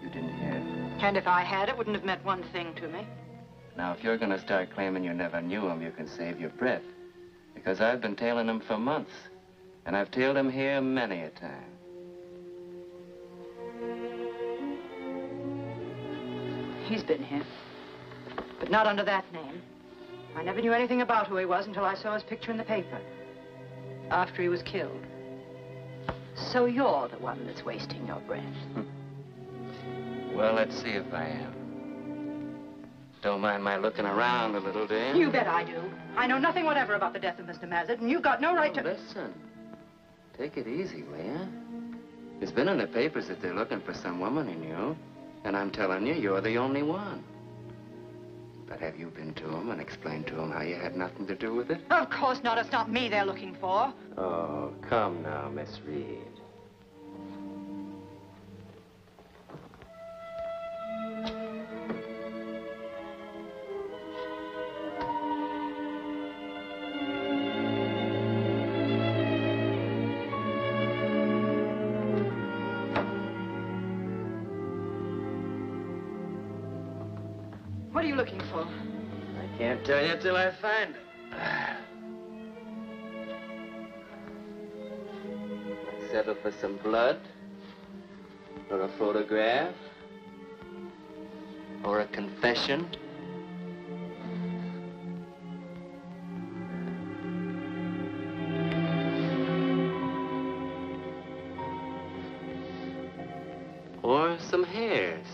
You didn't hear it? And if I had, it wouldn't have meant one thing to me. Now, if you're going to start claiming you never knew him, you can save your breath. Because I've been tailing him for months. And I've tailed him here many a time. He's been here. But not under that name. I never knew anything about who he was until I saw his picture in the paper. After he was killed. So you're the one that's wasting your breath. Well, let's see if I am. Don't mind my looking around a little, do you? You bet I do. I know nothing whatever about the death of Mr. Mazard, and you've got no right oh, to... Listen. Take it easy, will ya? It's been in the papers that they're looking for some woman he knew. And I'm telling you, you're the only one. But have you been to him and explained to him how you had nothing to do with it? Of course not. It's not me they're looking for. Oh, come now, Miss Reed. Some blood? Or a photograph? Or a confession? Or some hairs?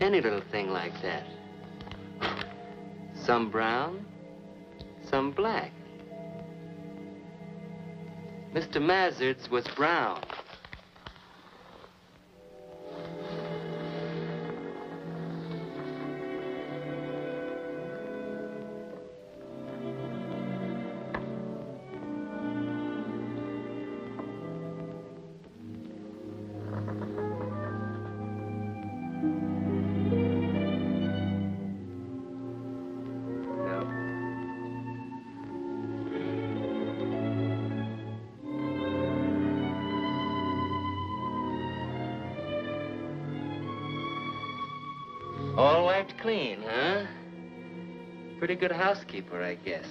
Any little thing like that. Some brown, Mr. Mazard's was brown. Good housekeeper, I guess.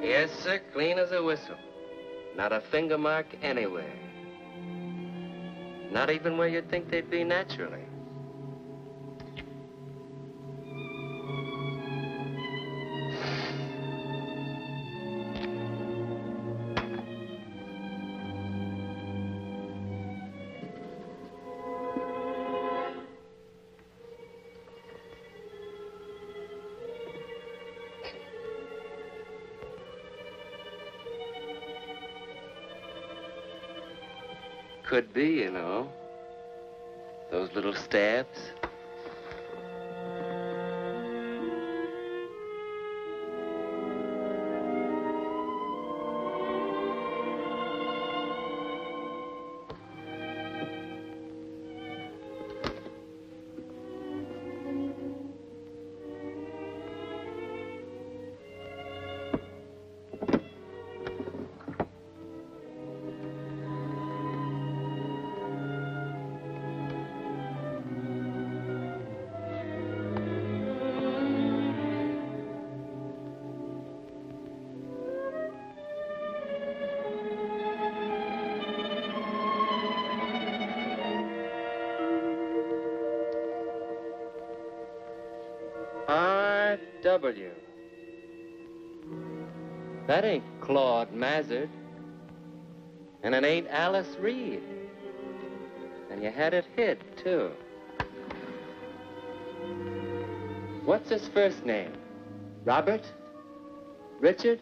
Yes, sir, clean as a whistle. Not a finger mark anywhere. Not even where you'd think they'd be naturally. Could be, you know. Those little stabs. Mazard. And it ain't Alice Reed. And you had it hid, too. What's his first name? Robert? Richard?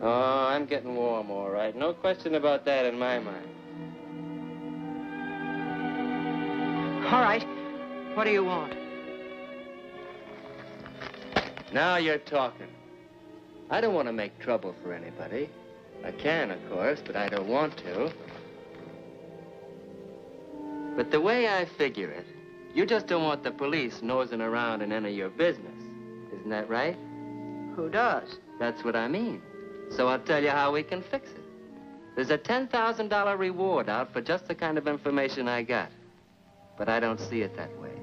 Oh, I'm getting warm, all right. No question about that in my mind. All right. What do you want? Now you're talking. I don't want to make trouble for anybody. I can, of course, but I don't want to. But the way I figure it, you just don't want the police nosing around in any of your business. Isn't that right? Who does? That's what I mean. So I'll tell you how we can fix it. There's a $10,000 reward out for just the kind of information I got. But I don't see it that way.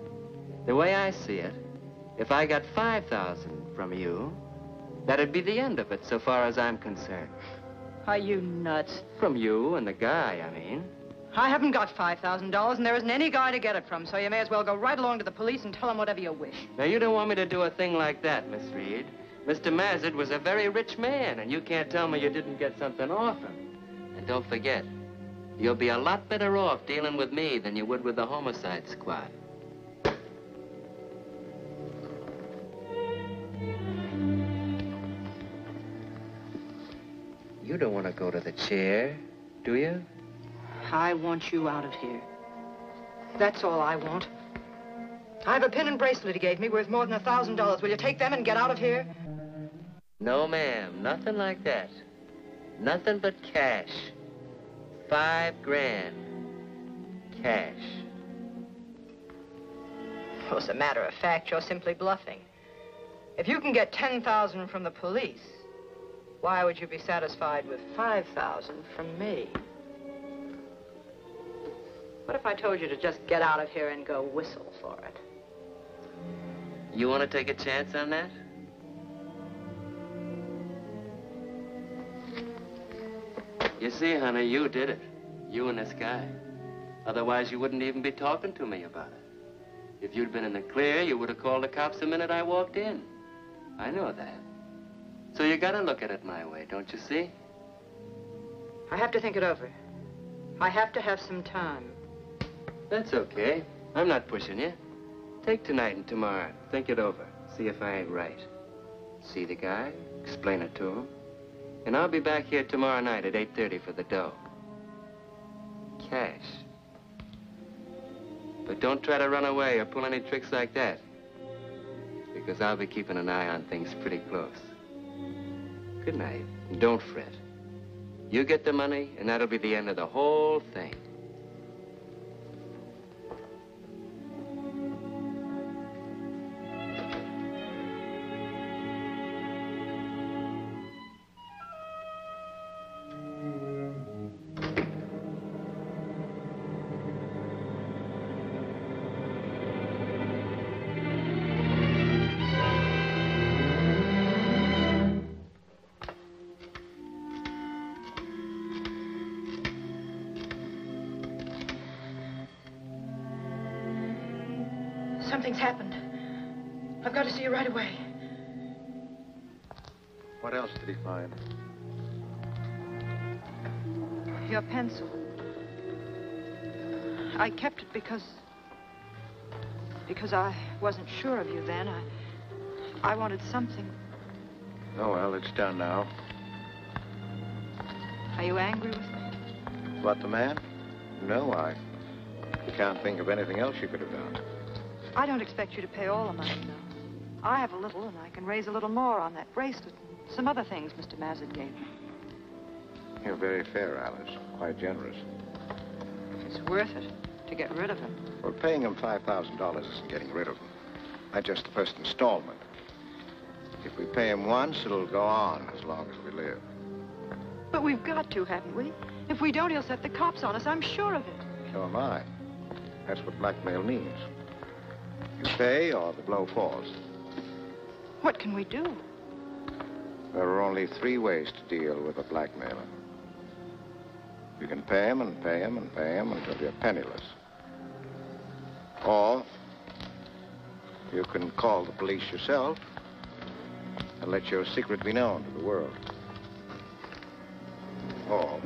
The way I see it, if I got 5,000 from you, that'd be the end of it so far as I'm concerned. Are you nuts? From you and the guy, I mean. I haven't got $5,000, and there isn't any guy to get it from, so you may as well go right along to the police and tell them whatever you wish. Now, you don't want me to do a thing like that, Miss Reed. Mr. Mazard was a very rich man, and you can't tell me you didn't get something off him. And don't forget, You'll be a lot better off dealing with me than you would with the homicide squad. Don't want to go to the chair, do you? I want you out of here. That's all I want. I have a pin and bracelet he gave me worth more than a thousand dollars. Will you take them and get out of here? No, ma'am. Nothing like that. Nothing but cash. Five grand. Cash. Well, as a matter of fact, you're simply bluffing. If you can get 10,000 from the police, why would you be satisfied with 5,000 from me? What if I told you to just get out of here and go whistle for it? You want to take a chance on that? You see, honey, you did it. You and this guy. Otherwise, you wouldn't even be talking to me about it. If you'd been in the clear, you would have called the cops the minute I walked in. I know that. So you gotta look at it my way, don't you see? I have to think it over. I have to have some time. That's okay. I'm not pushing you. Take tonight and tomorrow. Think it over. See if I ain't right. See the guy, explain it to him. And I'll be back here tomorrow night at 8.30 for the dough. Cash. But don't try to run away or pull any tricks like that. Because I'll be keeping an eye on things pretty close. Good night. Don't fret. You get the money, and that'll be the end of the whole thing. Because... Because I wasn't sure of you then. I... I wanted something. Oh, well, it's done now. Are you angry with me? What, the man? No, I can't think of anything else you could have done. I don't expect you to pay all the money, no. I have a little, and I can raise a little more on that bracelet and some other things Mr. Mazard gave me. You're very fair, Alice. Quite generous. It's worth it to get rid of him. Well, paying him $5,000 isn't getting rid of him. That's just the first installment. If we pay him once, it'll go on as long as we live. But we've got to, haven't we? If we don't, he'll set the cops on us. I'm sure of it. So am I. That's what blackmail means. You pay or the blow falls. What can we do? There are only three ways to deal with a blackmailer. You can pay him and pay him and pay him until you're penniless. Or you can call the police yourself and let your secret be known to the world. Or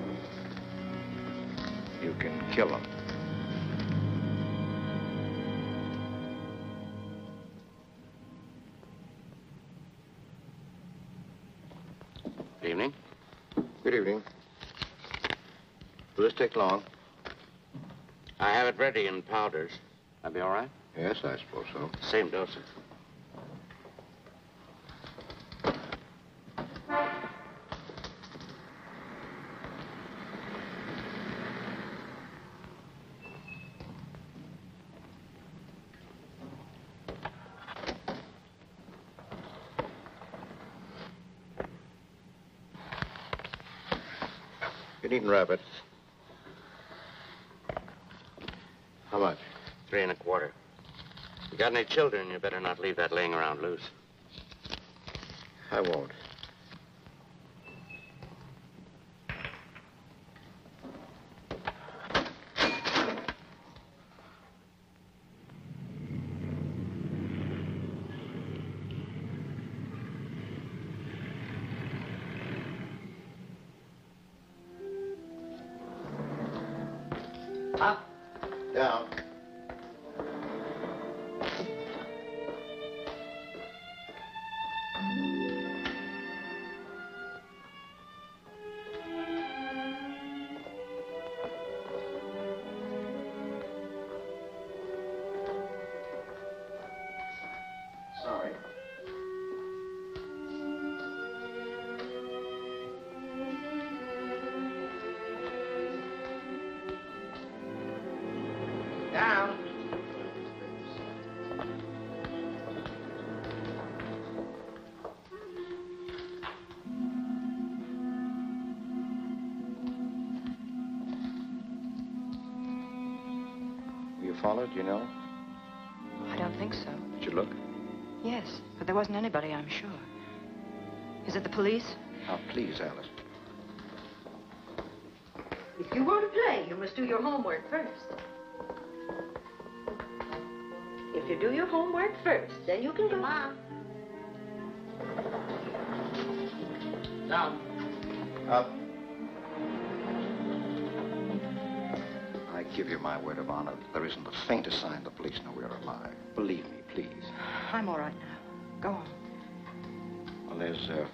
you can kill him. Good evening. Good evening. Will this take long? I have it ready in powders. That'll be all right? Yes, I suppose so. Same dosage. You needn't wrap it. How much? Three and a quarter. You got any children, you better not leave that laying around loose. I won't. Wasn't anybody, I'm sure. Is it the police? Now, please, Alice. If you want to play, you must do your homework first. If you do your homework first, then you can go. Mom. Down. Up. I give you my word of honor that there isn't the faintest sign the police know we're alive. Believe me, please. I'm all right now. Go on. Well, there's uh,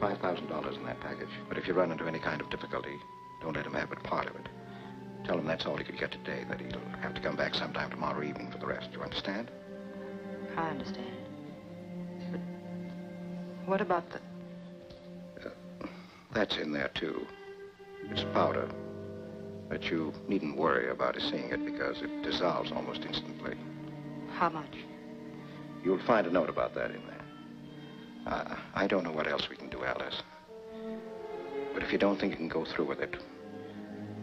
$5,000 in that package. But if you run into any kind of difficulty, don't let him have but part of it. Tell him that's all he could get today, that he'll have to come back sometime tomorrow evening for the rest. You understand? I understand. But what about the... That's in there, too. It's powder. But you needn't worry about his seeing it because it dissolves almost instantly. How much? You'll find a note about that in there. Uh, I don't know what else we can do, Alice. But if you don't think you can go through with it,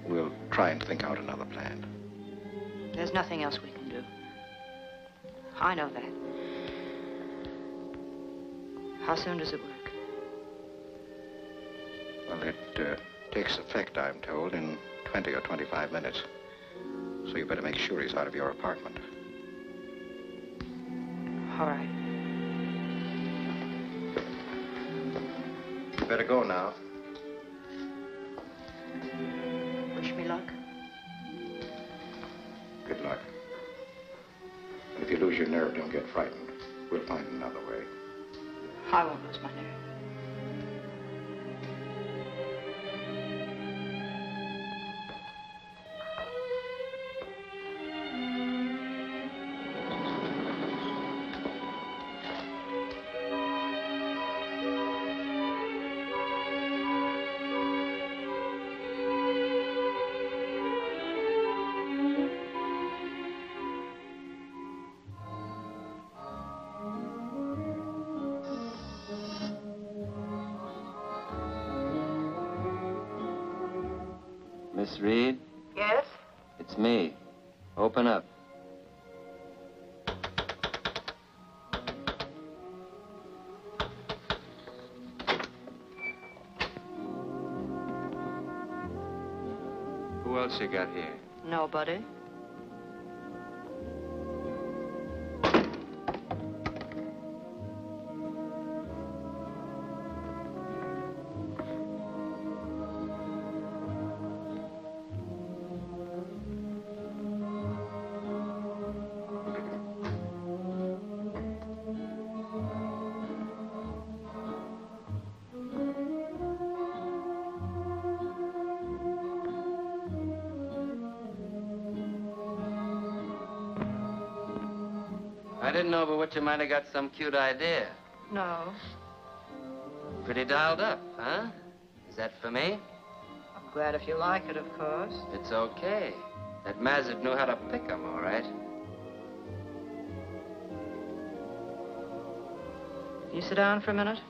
we'll try and think out another plan. There's nothing else we can do. I know that. How soon does it work? Well, it uh, takes effect, I'm told, in 20 or 25 minutes. So you better make sure he's out of your apartment. All right. You better go now. Got here? Nobody. Know but what you might have got some cute idea. No. Pretty dialed up, huh? Is that for me? I'm glad if you like it, of course. It's okay. That Mazard knew how to pick 'em, all right. You sit down for a minute?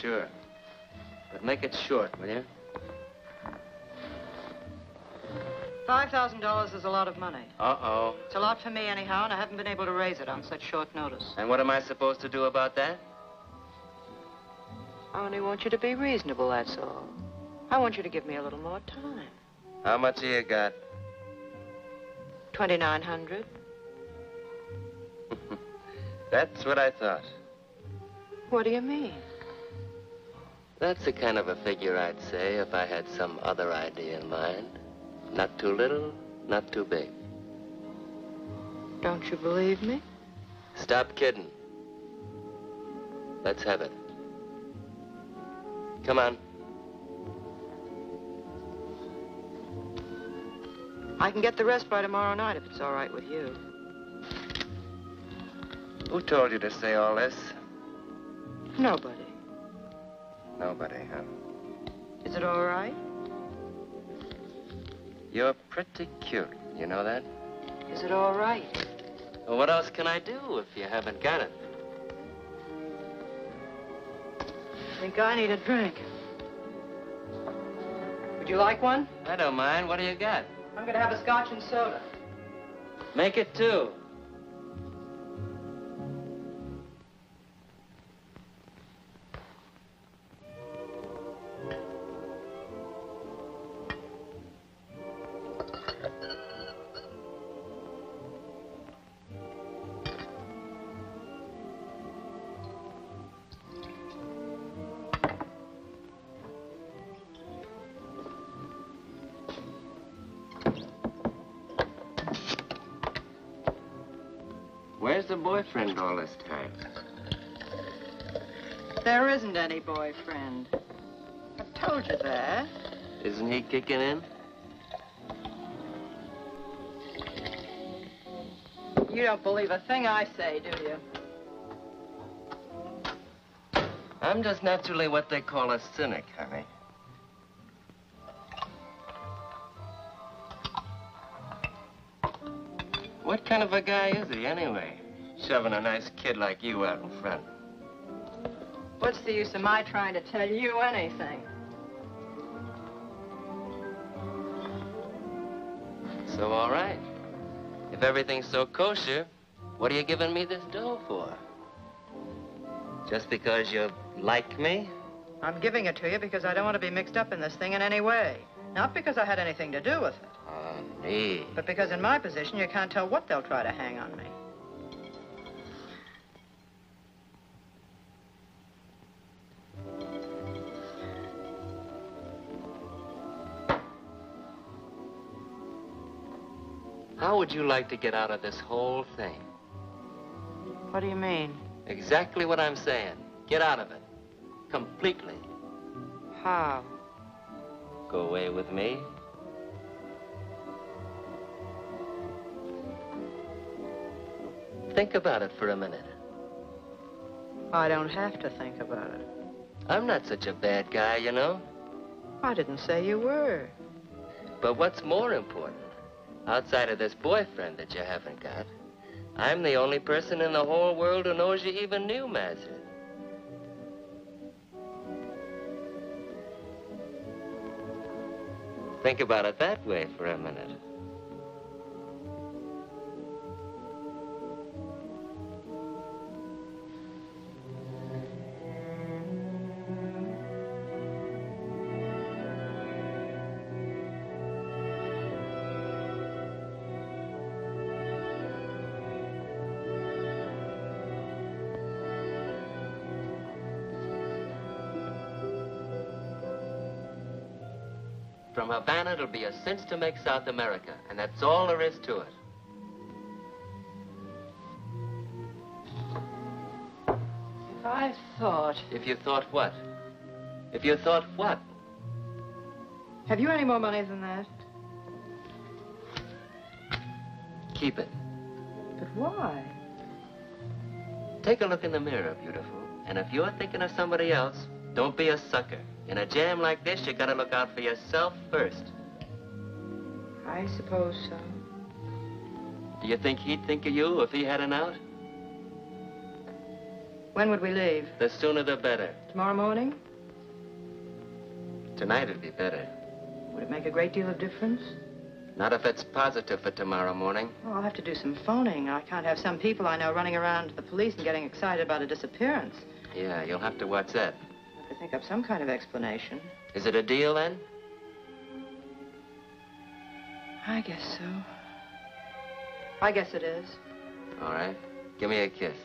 Sure. But make it short, will you? $5,000 is a lot of money. Uh-oh. It's a lot for me, anyhow, and I haven't been able to raise it on such short notice. And what am I supposed to do about that? I only want you to be reasonable, that's all. I want you to give me a little more time. How much have you got? 2900 That's what I thought. What do you mean? That's the kind of a figure I'd say if I had some other idea in mind. Not too little, not too big. Don't you believe me? Stop kidding. Let's have it. Come on. I can get the rest by tomorrow night if it's all right with you. Who told you to say all this? Nobody. Nobody, huh? Is it all right? You're pretty cute. You know that? Is it all right? Well, what else can I do if you haven't got it? I think I need a drink. Would you like one? I don't mind. What do you got? I'm gonna have a scotch and soda. Make it two. Boyfriend all this time? There isn't any boyfriend. I've told you that. Isn't he kicking in? You don't believe a thing I say, do you? I'm just naturally what they call a cynic, honey. What kind of a guy is he, anyway? Shoving a nice kid like you out in front. What's the use of my trying to tell you anything? So, all right. If everything's so kosher, what are you giving me this dough for? Just because you like me? I'm giving it to you because I don't want to be mixed up in this thing in any way. Not because I had anything to do with it, ah, Honey. but because in my position, you can't tell what they'll try to hang on me. How would you like to get out of this whole thing? What do you mean? Exactly what I'm saying. Get out of it. Completely. How? Go away with me. Think about it for a minute. I don't have to think about it. I'm not such a bad guy, you know. I didn't say you were. But what's more important, outside of this boyfriend that you haven't got, I'm the only person in the whole world who knows you even knew Mazard. Think about it that way for a minute. It'll be a cinch to make South America, and that's all there is to it. If I thought. If you thought what? If you thought what? Have you any more money than that? Keep it. But why? Take a look in the mirror, beautiful. And if you're thinking of somebody else, don't be a sucker. In a jam like this, you gotta look out for yourself first. I suppose so. Do you think he'd think of you if he had an out? When would we leave? The sooner the better. Tomorrow morning? Tonight'd be better. Would it make a great deal of difference? Not if it's positive for tomorrow morning. Oh, I'll have to do some phoning. I can't have some people I know running around to the police and getting excited about a disappearance. Yeah, you'll have to watch that. I have to think up some kind of explanation. Is it a deal then? I guess so. I guess it is. All right. Give me a kiss.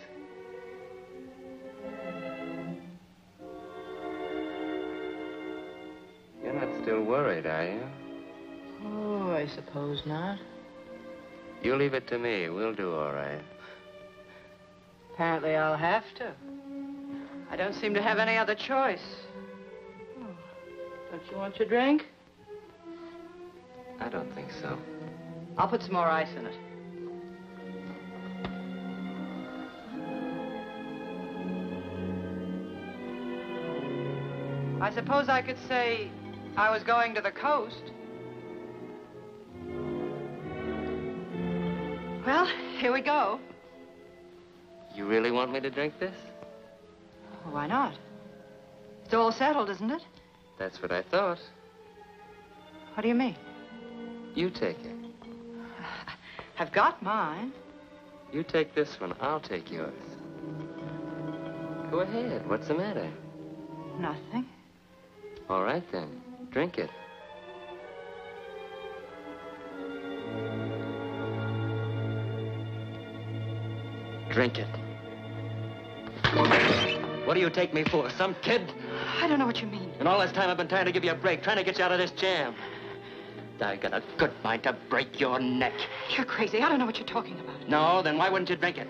You're not still worried, are you? Oh, I suppose not. You leave it to me. We'll do all right. Apparently I'll have to. I don't seem to have any other choice. Oh, Don't you want your drink? I don't think so. I'll put some more ice in it. I suppose I could say I was going to the coast. Well, here we go. You really want me to drink this? Oh, why not? It's all settled, isn't it? That's what I thought. What do you mean? You take it. I've got mine. You take this one, I'll take yours. Go ahead. What's the matter? Nothing. All right, then. Drink it. Drink it. What do you take me for? Some kid? I don't know what you mean. And all this time I've been trying to give you a break, trying to get you out of this jam. I got a good mind to break your neck. You're crazy. I don't know what you're talking about. No, then why wouldn't you drink it?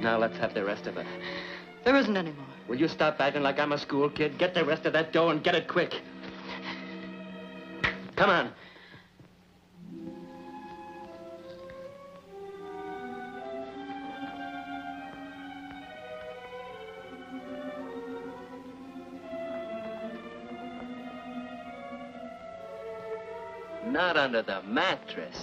Now let's have the rest of it. There isn't any more. Will you stop acting like I'm a school kid? Get the rest of that dough and get it quick. Come on. Not under the mattress.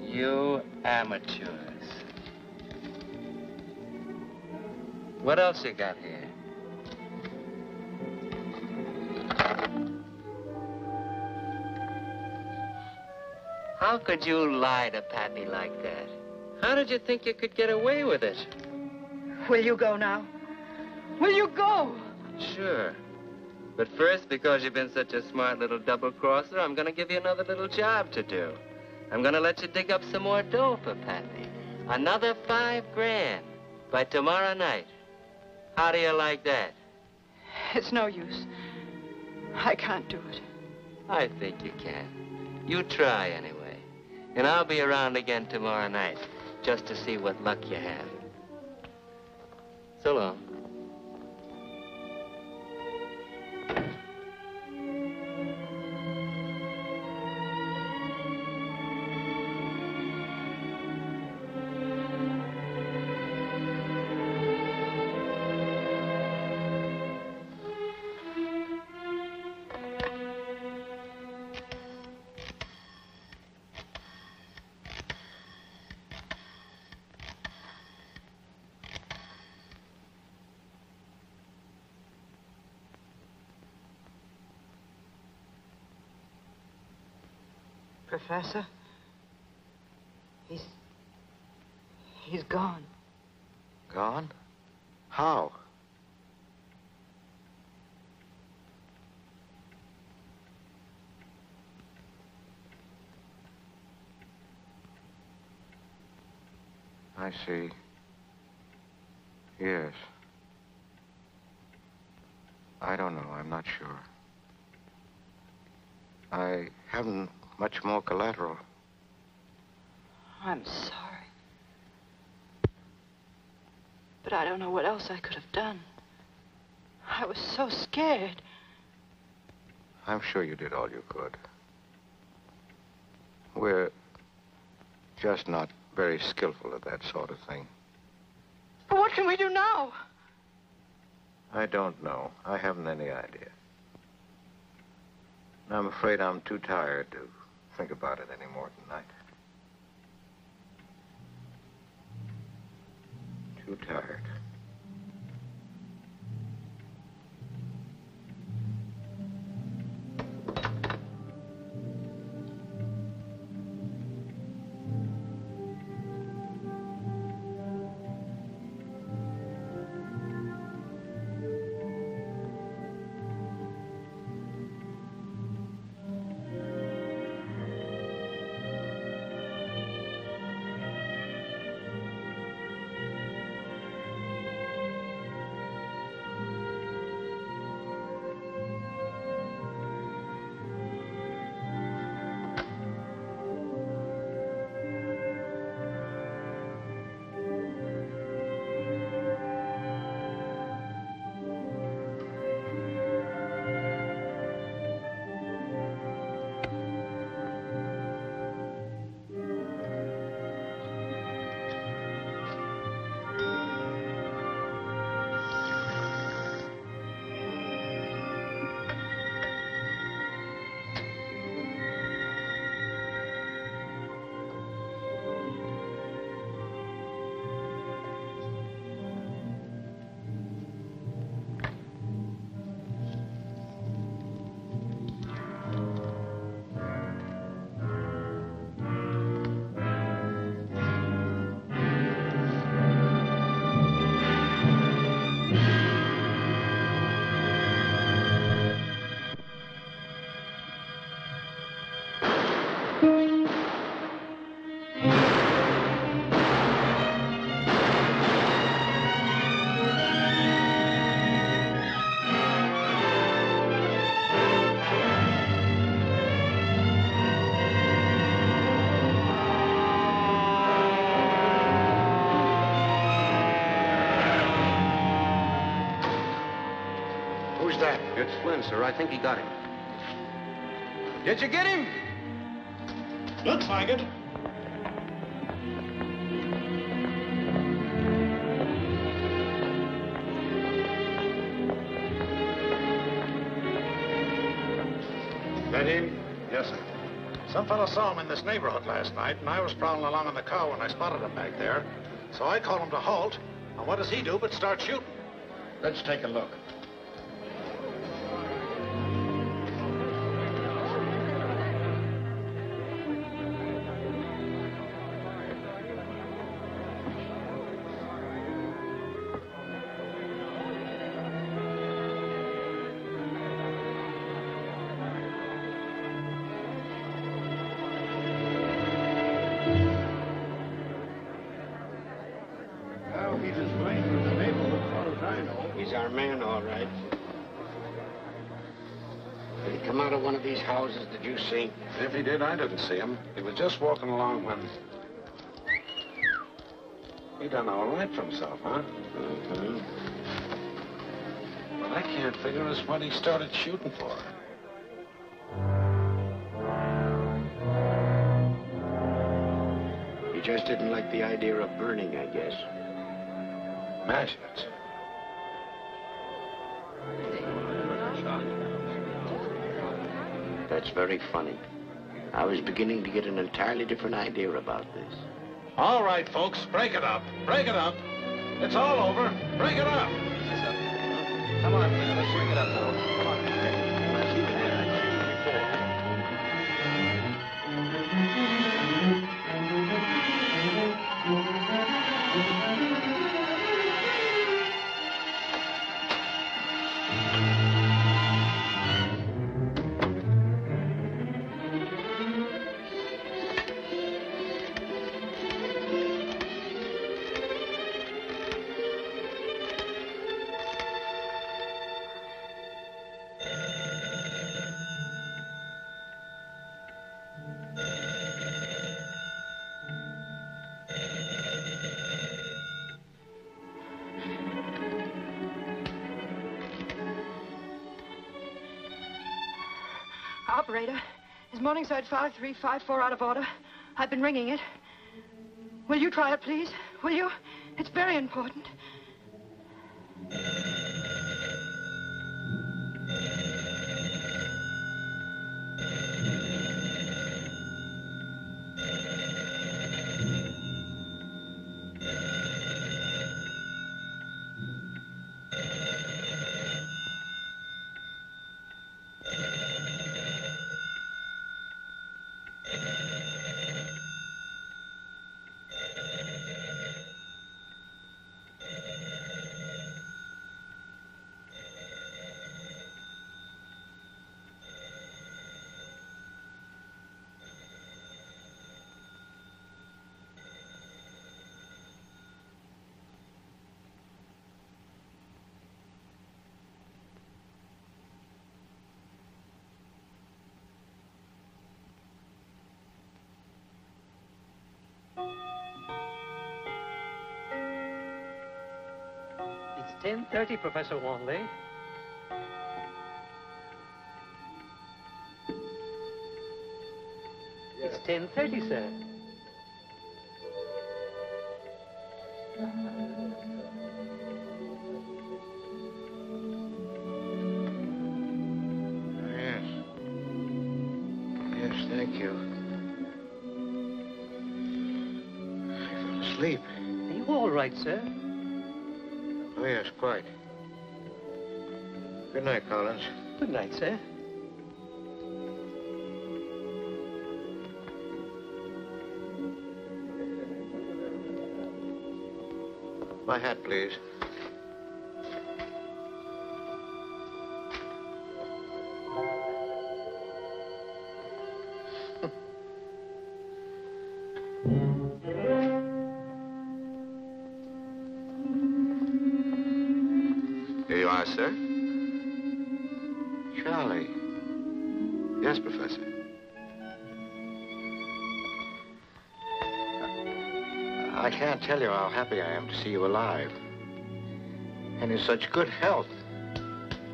You amateurs. What else you got here? How could you lie to Pappy like that? How did you think you could get away with it? Will you go now? Will you go? Sure. But first, because you've been such a smart little double crosser, I'm going to give you another little job to do. I'm going to let you dig up some more dough for Pappy. Another five grand by tomorrow night. How do you like that? It's no use. I can't do it. I think you can. You try anyway. And I'll be around again tomorrow night just to see what luck you have. So long. Professor? He's. He's gone. Gone? How? I see. Yes. I don't know. I'm not sure. I haven't much more collateral. I'm sorry. But I don't know what else I could have done. I was so scared. I'm sure you did all you could. We're just not very skillful at that sort of thing. But what can we do now? I don't know. I haven't any idea. And I'm afraid I'm too tired to think about it any more tonight. Too tired. It's Flynn, sir. I think he got him. Did you get him? Looks like it. That him? Yes, sir. Some fellow saw him in this neighborhood last night, and I was prowling along in the car when I spotted him back there. So I called him to halt, and what does he do but start shooting? Let's take a look. You see? If he did, I didn't see him. He was just walking along when... He done all right for himself, huh? Mm-hmm. What I can't figure is what he started shooting for. He just didn't like the idea of burning, I guess. Imagine it. Very funny. I was beginning to get an entirely different idea about this. All right, folks, break it up. Break it up. It's all over. Break it up. Come on, let's bring it up Morningside 5354 out of order? I've been ringing it. Will you try it, please? Will you? It's very important. It's 10.30, Professor Wanley. It's 10.30, sir. Yes. Yes, thank you. I fell asleep. Are you all right, sir? Oh, yes, quite. Good night, Collins. Good night, sir. My hat, please. Tell you how happy I am to see you alive. And in such good health.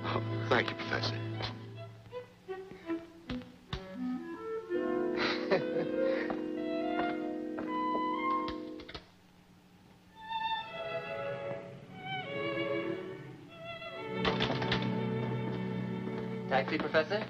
Oh, Thank you, Professor. Taxi, Professor?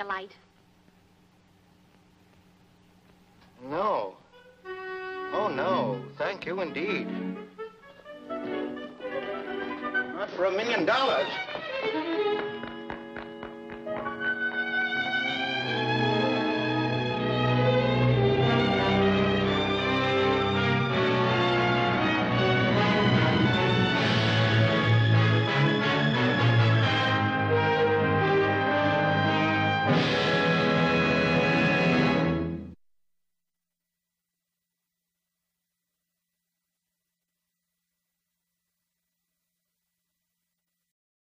A light?